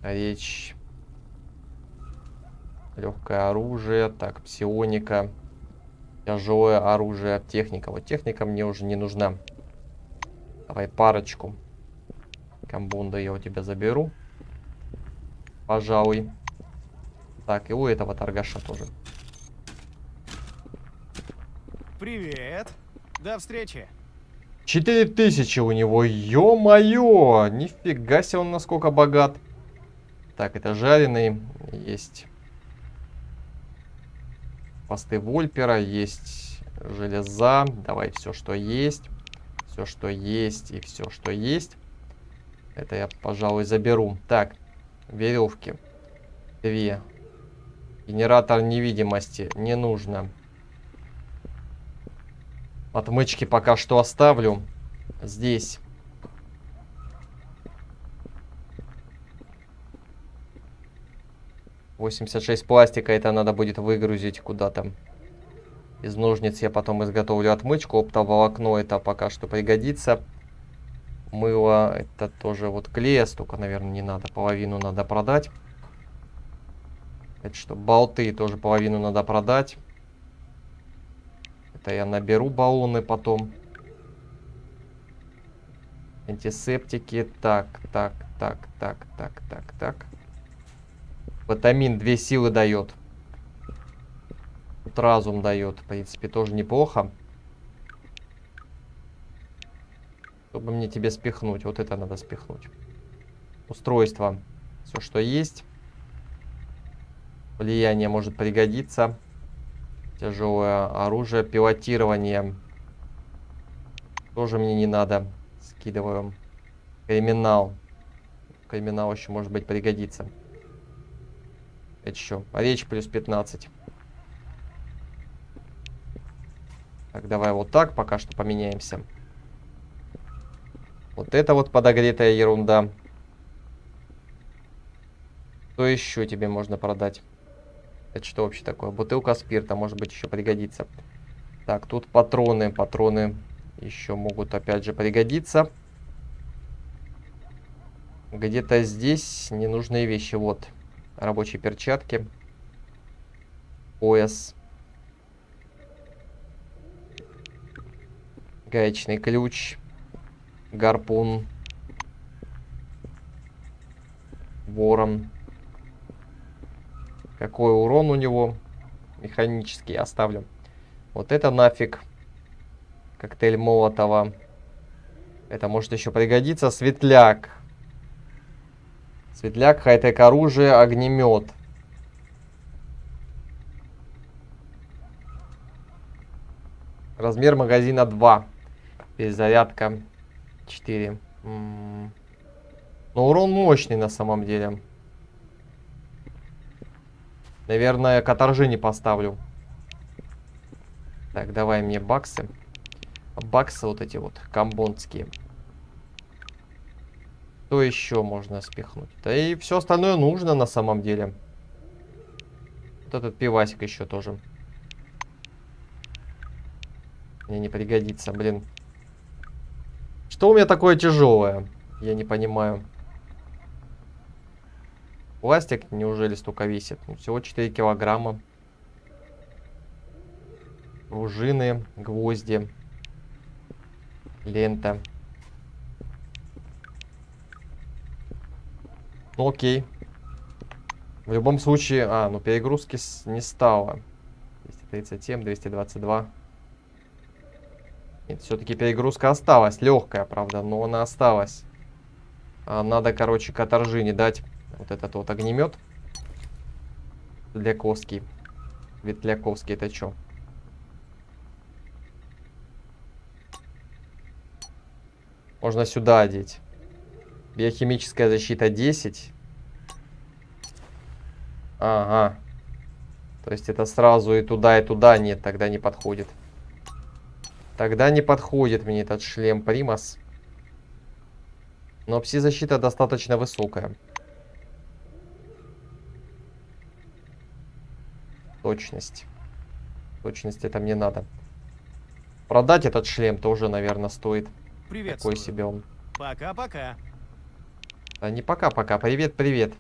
Речь. Легкое оружие. Так, псионика. Тяжелое оружие. Техника. Вот техника мне уже не нужна. Давай парочку. Комбунда я у тебя заберу. Пожалуй. Так, и у этого торгаша тоже. Привет. До встречи. 4000 у него, ё-моё! Нифига себе он насколько богат. Так, это жареный. Есть посты Вольпера, есть железа. Давай все, что есть. Все, что есть и все, что есть. Это я, пожалуй, заберу. Так, веревки. Две. Генератор невидимости не нужно. Отмычки пока что оставлю. Здесь. Восемьдесят шесть пластика, это надо будет выгрузить куда-то. Из ножниц я потом изготовлю отмычку. Оптоволокно это пока что пригодится. Мыло это тоже вот клея столько, наверное, не надо. Половину надо продать. Это что, болты тоже половину надо продать. Это я наберу баллоны потом. Антисептики. Так, так, так, так, так, так, так. Витамин две силы дает. Тут разум дает. В принципе, тоже неплохо. Чтобы мне тебе спихнуть. Вот это надо спихнуть. Устройство. Все, что есть. Влияние может пригодиться. Тяжелое оружие. Пилотирование. Тоже мне не надо. Скидываем. Криминал. Криминал еще может быть пригодится. Это что? Речь плюс 15. Так, давай вот так пока что поменяемся. Вот это вот подогретая ерунда. Что еще тебе можно продать? Это что вообще такое? Бутылка спирта, может быть, еще пригодится. Так, тут патроны. Патроны еще могут, опять же, пригодиться. Где-то здесь ненужные вещи. Вот, рабочие перчатки. Пояс. Гаечный ключ. Гарпун. Ворон. Какой урон у него? Механический оставлю. Вот это нафиг. Коктейль Молотова. Это может еще пригодиться. Светляк. Светляк, хай-тек оружие, огнемет. Размер магазина 2. Перезарядка 4. Но урон мощный на самом деле. Наверное, каторжи не поставлю. Так, давай мне баксы. Баксы вот эти вот, комбонские. Что еще можно спихнуть? Да и все остальное нужно на самом деле. Вот этот пивасик еще тоже. Мне не пригодится, блин. Что у меня такое тяжелое? Я не понимаю. Пластик неужели столько весит? Всего 4 килограмма. Пружины, гвозди. Лента. Ну окей. В любом случае... А, ну перегрузки не стало. 237, 222. Нет, все-таки перегрузка осталась. Легкая, правда, но она осталась. А, надо, короче, каторжине дать вот этот вот огнемет. Ветляковский. Ветляковский это что? Можно сюда одеть. Биохимическая защита 10. Ага. То есть это сразу и туда, и туда. Нет, тогда не подходит. Тогда не подходит мне этот шлем Примас. Но пси-защита достаточно высокая. Точность. Точность это мне надо. Продать этот шлем тоже, наверное, стоит. Привет. Такой себе он. Пока-пока. Да не пока-пока. Привет-привет.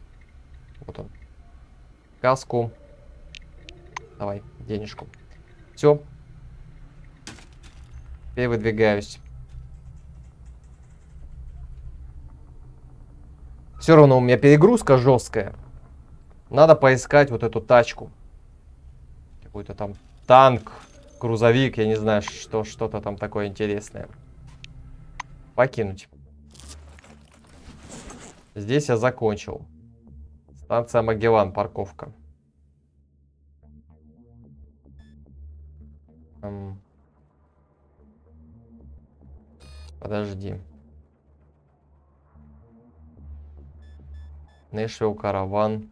Вот он. Каску. Давай, денежку. Все. Теперь выдвигаюсь. Все равно у меня перегрузка жесткая. Надо поискать вот эту тачку. Какой-то там танк, грузовик, я не знаю, что что-то там такое интересное. Покинуть. Здесь я закончил. Станция Магеллан, парковка. Подожди. Нэшвилл, караван.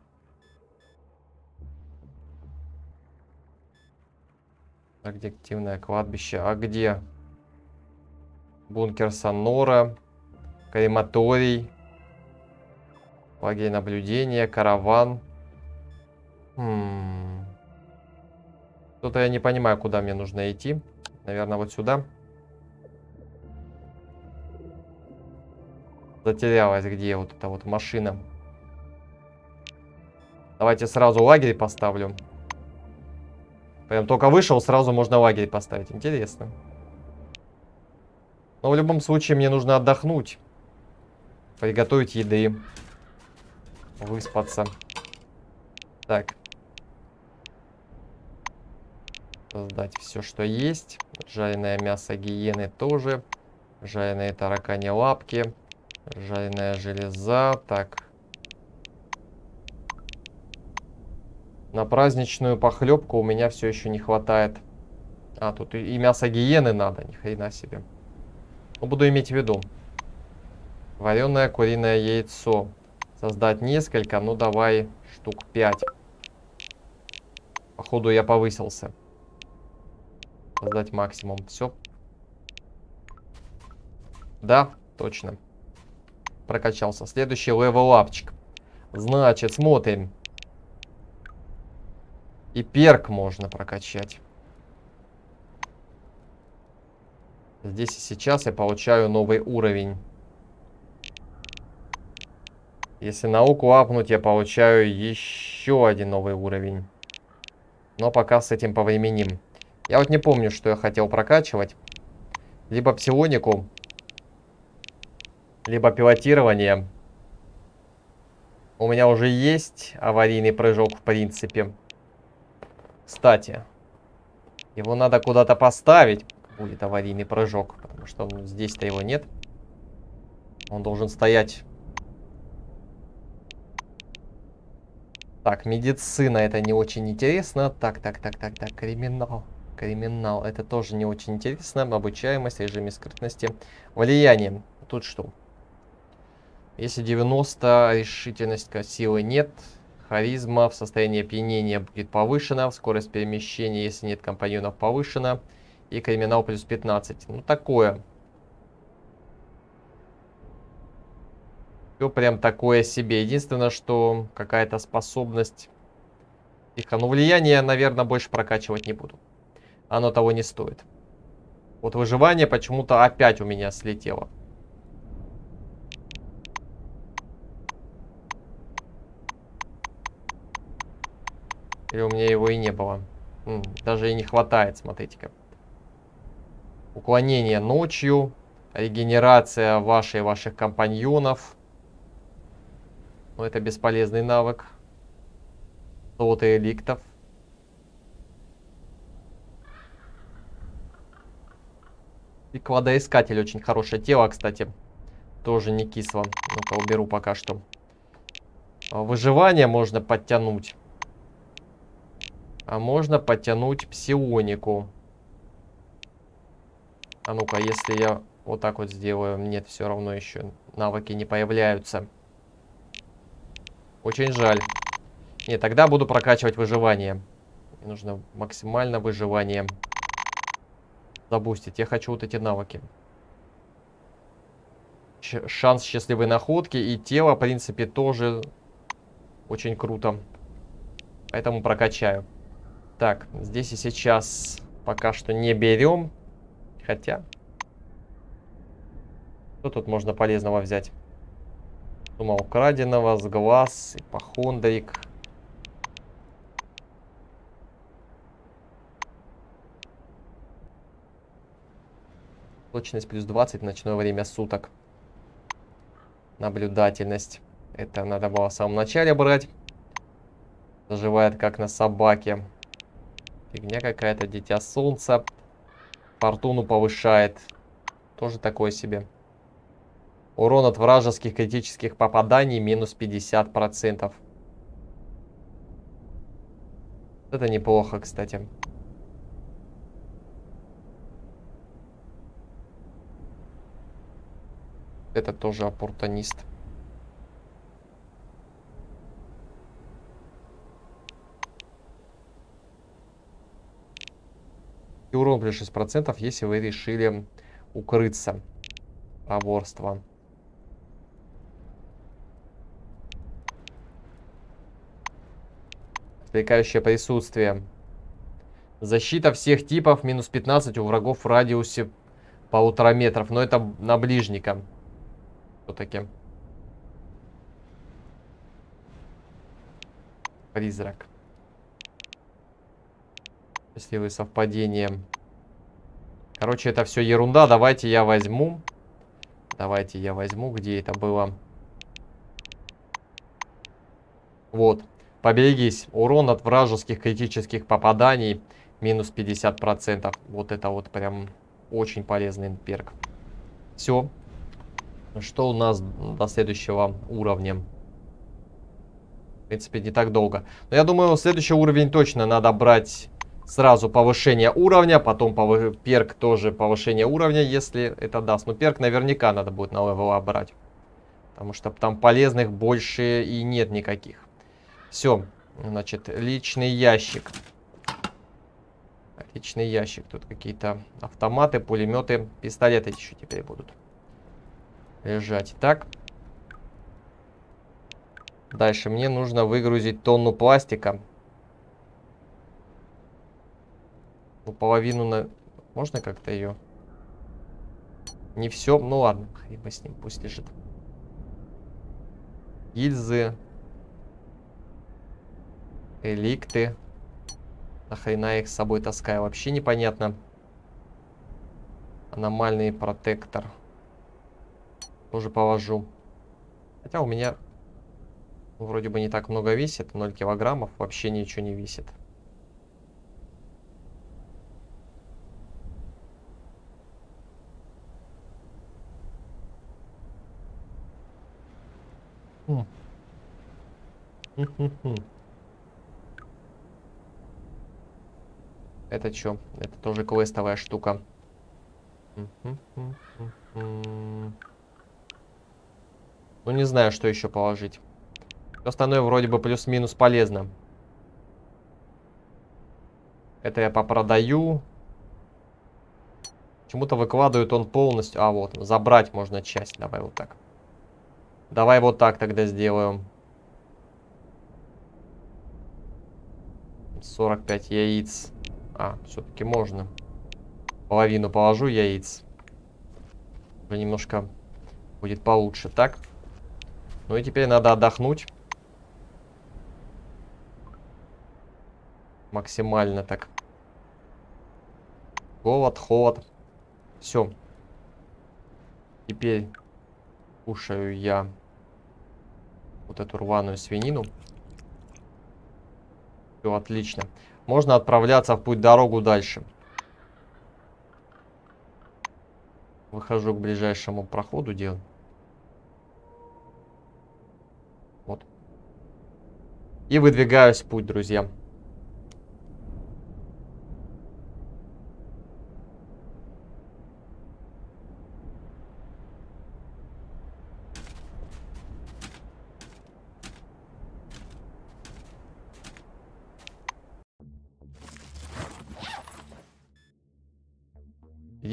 Радиоактивное кладбище. А где? Бункер Сонора. Крематорий. Лагерь наблюдения. Караван. Хм. Что-то я не понимаю, куда мне нужно идти. Наверное, вот сюда. Затерялась, где вот эта вот машина. Давайте сразу лагерь поставлю. Прям только вышел, сразу можно лагерь поставить. Интересно. Но в любом случае мне нужно отдохнуть. Приготовить еды. Выспаться. Так. Создать все, что есть. Жареное мясо гиены тоже. Жареные таракани лапки. Жареная железа. Так. На праздничную похлебку у меня все еще не хватает. А, тут и, мясо гиены надо, ни хрена себе. Ну, буду иметь в виду. Вареное куриное яйцо. Создать несколько, ну давай штук 5. Походу я повысился. Создать максимум. Все. Да, точно. Прокачался. Следующий level-up чик. Значит, смотрим. И perk можно прокачать. Здесь и сейчас я получаю новый уровень. Если науку апнуть, я получаю еще один новый уровень. Но пока с этим повременим. Я вот не помню, что я хотел прокачивать. Либо псионику, либо пилотирование. У меня уже есть аварийный прыжок, в принципе. Кстати, его надо куда-то поставить. Будет аварийный прыжок, потому что здесь-то его нет. Он должен стоять. Так, медицина это не очень интересно. Так, так, так, так, так, криминал. Криминал, это тоже не очень интересно. Обучаемость, режиме скрытности. Влияние. Тут что? Если 90, решительность силы нет. Харизма в состоянии опьянения будет повышена. Скорость перемещения, если нет компаньонов, повышена. И криминал плюс 15. Ну, такое. Все прям такое себе. Единственное, что какая-то способность... Тихо. Ну, влияние, наверное, больше прокачивать не буду. Оно того не стоит. Вот выживание почему-то опять у меня слетело. Или у меня его и не было. М, даже и не хватает, смотрите-ка. Уклонение ночью. Регенерация вашей и ваших компаньонов. Но это бесполезный навык. Золото эликтов. И кладоискатель очень хорошее тело, кстати. Тоже не кисло. Ну-ка, уберу пока что. Выживание можно подтянуть. А можно подтянуть псионику. А ну-ка, если я вот так вот сделаю, нет, все равно еще навыки не появляются. Очень жаль. Нет, тогда буду прокачивать выживание. Мне нужно максимально выживание забустить. Я хочу вот эти навыки. Ш шанс счастливой находки и тело, в принципе, тоже очень круто. Поэтому прокачаю. Так, здесь и сейчас пока что не берем. Хотя... Что тут можно полезного взять? Думал, украденного, с глаз, ипохондрик. Точность плюс 20 ночное время суток. Наблюдательность. Это надо было в самом начале брать. Заживает как на собаке. Фигня какая-то, дитя солнца. Фортуну повышает. Тоже такое себе. Урон от вражеских критических попаданий минус 50%. Это неплохо, кстати. Это тоже оппортунист. И урон плюс 6%, если вы решили укрыться. Проворство. Отвлекающее присутствие. Защита всех типов минус 15 у врагов в радиусе полутора метров. Но это на ближника. Все-таки. Призрак. Счастливые совпадения. Короче, это все ерунда. Давайте я возьму. Давайте я возьму, где это было. Вот. Поберегись. Урон от вражеских критических попаданий минус 50%. Вот это вот прям очень полезный perk. Все. Что у нас до следующего уровня? В принципе, не так долго. Но я думаю, следующий уровень точно надо брать сразу повышение уровня. Потом повы... perk тоже повышение уровня, если это даст. Но perk наверняка надо будет на level брать. Потому что там полезных больше и нет никаких. Все. Значит, личный ящик. Личный ящик. Тут какие-то автоматы, пулеметы, пистолеты еще теперь будут лежать. Так. Дальше мне нужно выгрузить тонну пластика. Ну, половину на... Можно как-то ее... Не все. Ну ладно, хрен с ним, пусть лежит. Гильзы. Эликты. Нахрена их с собой таскаю, вообще непонятно. Аномальный протектор. Тоже положу. Хотя у меня вроде бы не так много весит. 0 килограммов. Вообще ничего не весит. Это что? Это тоже квестовая штука. Ну, не знаю, что еще положить. Остальное вроде бы плюс-минус полезно. Это я попродаю. Почему-то выкладывает он полностью. А, вот, забрать можно часть. Давай вот так. Давай вот так тогда сделаем. 45 яиц. А, все-таки можно. Половину положу яиц. Уже немножко будет получше. Так. Ну и теперь надо отдохнуть. Максимально так. Голод, холод. Все. Теперь кушаю я вот эту рваную свинину. Все отлично. Можно отправляться в путь дорогу дальше. Выхожу к ближайшему проходу делаю. Вот. И выдвигаюсь в путь, друзья.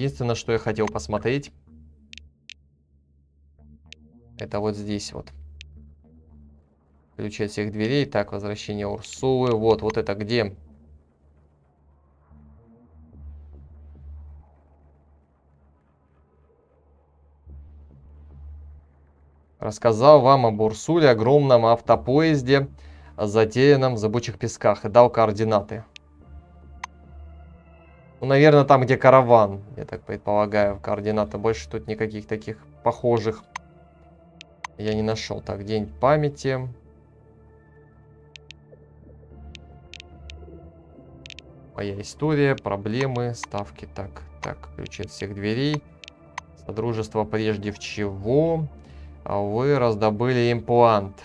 Единственное, что я хотел посмотреть, это вот здесь вот. Ключи от всех дверей. Так, возвращение Урсулы. Вот, вот это где? Рассказал вам об Урсуле, огромном автопоезде, затерянном в забучих песках, и дал координаты. Ну, наверное, там, где караван, я так предполагаю, координаты. Больше тут никаких таких похожих я не нашел. Так, день памяти. Моя история, проблемы, ставки. Так, так, ключи от всех дверей. Содружество прежде в чего? А вы раздобыли имплант.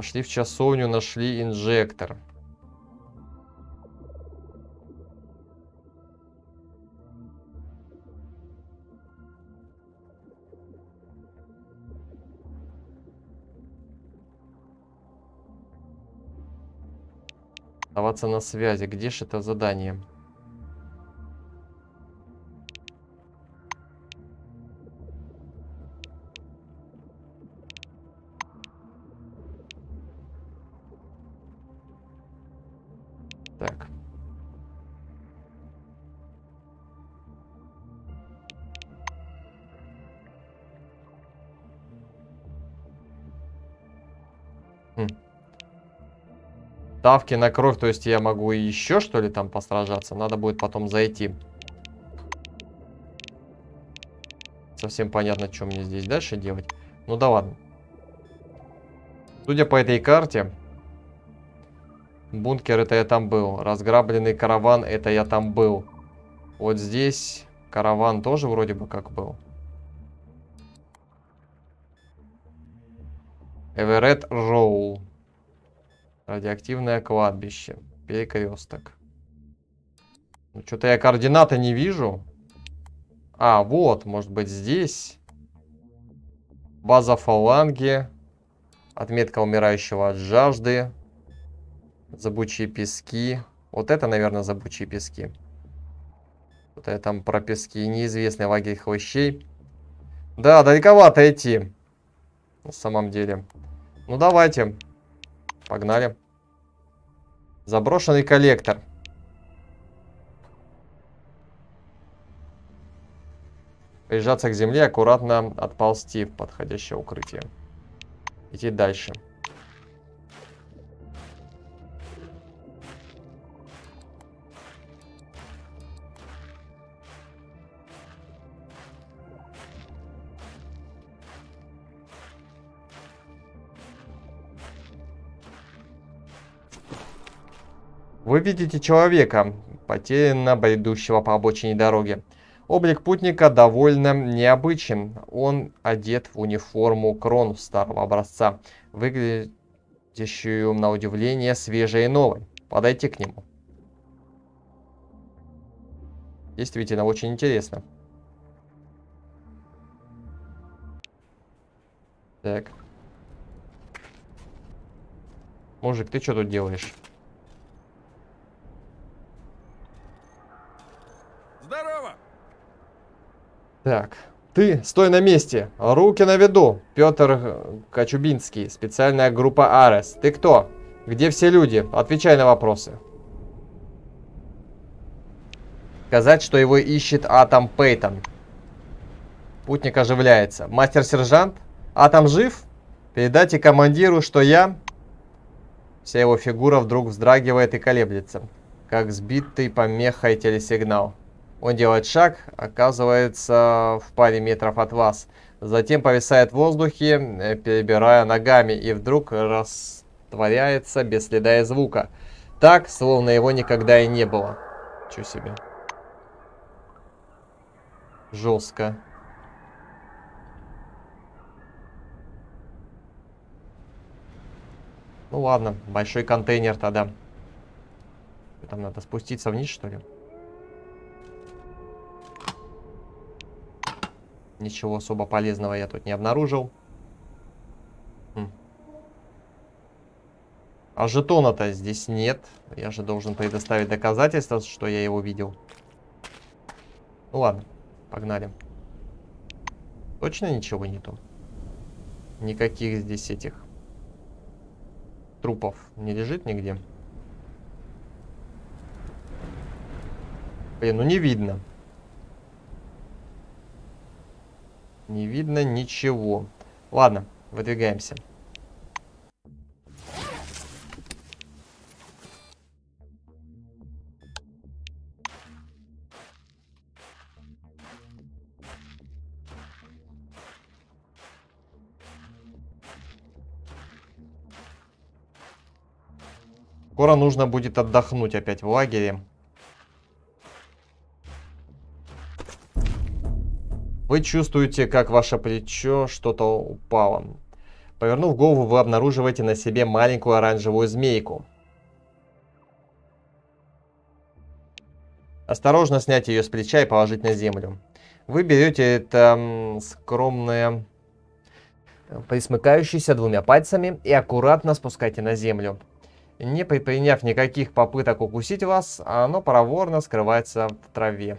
Пошли в часовню, нашли инжектор. Оставаться на связи. Где же это задание? Ставки на кровь, то есть я могу еще что ли там посражаться? Надо будет потом зайти. Совсем понятно, что мне здесь дальше делать. Ну да ладно. Судя по этой карте, Бункер это я там был. Разграбленный караван это я там был. Вот здесь караван тоже вроде бы как был. Эверет Роу. Радиоактивное кладбище. Перекресток. Ну, Что-то я координаты не вижу. А, вот, может быть здесь. База фаланги. Отметка умирающего от жажды. Забучие пески. Вот это, наверное, забучие пески. Вот это там про пески. Неизвестный лагерь хлыщей. Да, далековато идти. На самом деле. Ну, давайте. Погнали. Заброшенный коллектор. Прижаться к земле, аккуратно отползти в подходящее укрытие. Идти дальше. Вы видите человека, потерянно бредущего по обочине дороги. Облик путника довольно необычен. Он одет в униформу крон старого образца, выглядящую на удивление свежей и новой. Подойти к нему. Действительно, очень интересно. Так. Мужик, ты что тут делаешь? Так, ты стой на месте, руки на виду. Петр э, Кочубинский, специальная группа Арес. Ты кто? Где все люди? Отвечай на вопросы. Сказать, что его ищет Атом Пейтон. Путник оживляется. Мастер-сержант? Атом жив? Передайте командиру, что я... Вся его фигура вдруг вздрагивает и колеблется. как сбитый помехой телесигнал. Он делает шаг, оказывается в паре метров от вас. Затем повисает в воздухе, э, перебирая ногами, и вдруг растворяется без следа и звука. Так, словно его никогда и не было. Чё себе. Жестко. Ну ладно, большой контейнер тогда. Там надо спуститься вниз, что ли? Ничего особо полезного я тут не обнаружил. Хм. А жетона-то здесь нет. Я же должен предоставить доказательства, что я его видел. Ну ладно, погнали. Точно ничего нету? Никаких здесь этих трупов не лежит нигде? Блин, ну не видно. Не видно ничего. Ладно, выдвигаемся. Скоро нужно будет отдохнуть опять в лагере. Вы чувствуете, как ваше плечо что-то упало. Повернув голову, вы обнаруживаете на себе маленькую оранжевую змейку. Осторожно снять ее с плеча и положить на землю. Вы берете это скромное, присмыкающееся двумя пальцами и аккуратно спускаете на землю. Не предприняв никаких попыток укусить вас, оно проворно скрывается в траве.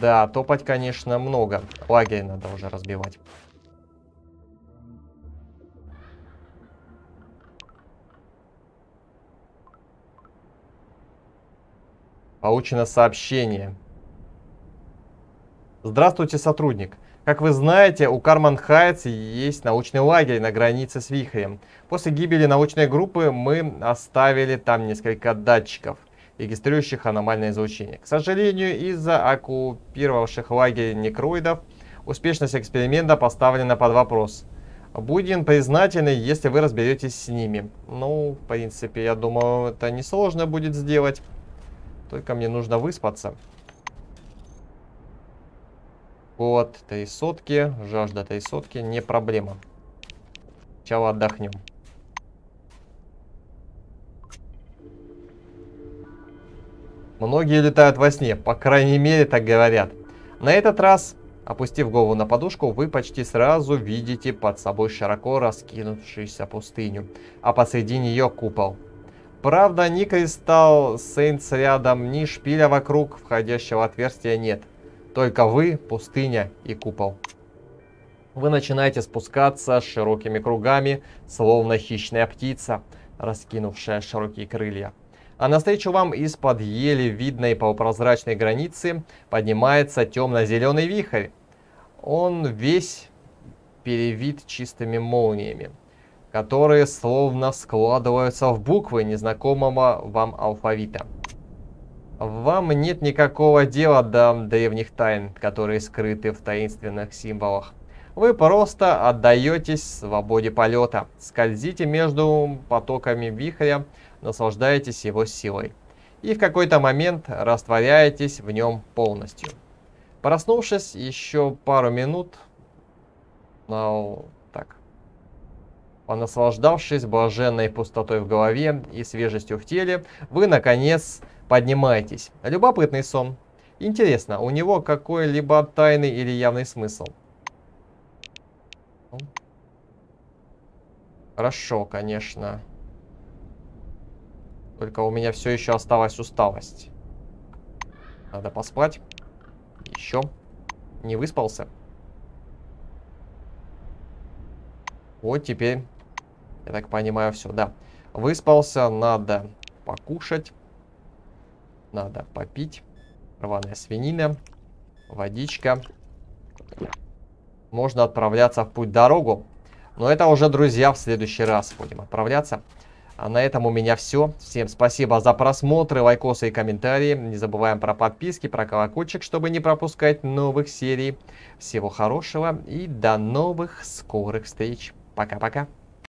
Да, топать, конечно, много. Лагерь надо уже разбивать. Получено сообщение. Здравствуйте, сотрудник. Как вы знаете, у Карман Хайтс есть научный лагерь на границе с Вихрем. После гибели научной группы мы оставили там несколько датчиков регистрирующих аномальное излучение. К сожалению, из-за оккупировавших лагерь некроидов, успешность эксперимента поставлена под вопрос. Будем признательны, если вы разберетесь с ними. Ну, в принципе, я думаю, это несложно будет сделать. Только мне нужно выспаться. Вот, три сотки, жажда три сотки, не проблема. Сначала отдохнем. Многие летают во сне, по крайней мере так говорят. На этот раз, опустив голову на подушку, вы почти сразу видите под собой широко раскинувшуюся пустыню, а посреди нее купол. Правда, ни кристалл Сейнтс рядом, ни шпиля вокруг входящего отверстия нет. Только вы, пустыня и купол. Вы начинаете спускаться широкими кругами, словно хищная птица, раскинувшая широкие крылья. А навстречу вам из-под еле видной полупрозрачной границы поднимается темно-зеленый вихрь. Он весь перевит чистыми молниями, которые словно складываются в буквы незнакомого вам алфавита. Вам нет никакого дела до древних тайн, которые скрыты в таинственных символах. Вы просто отдаетесь свободе полета, скользите между потоками вихря, наслаждаетесь его силой. И в какой-то момент растворяетесь в нем полностью. Проснувшись еще пару минут, ну, так, понаслаждавшись блаженной пустотой в голове и свежестью в теле, вы, наконец, поднимаетесь. Любопытный сон. Интересно, у него какой-либо тайный или явный смысл? Хорошо, конечно. Только у меня все еще осталась усталость. Надо поспать. Еще. Не выспался. Вот теперь, я так понимаю, все, да. Выспался, надо покушать. Надо попить. Рваная свинина. водичка. Можно отправляться в путь-дорогу. Но это уже, друзья, в следующий раз будем отправляться. А на этом у меня все. Всем спасибо за просмотры, лайкосы и комментарии. Не забываем про подписки, про колокольчик, чтобы не пропускать новых серий. Всего хорошего и до новых скорых встреч. Пока-пока.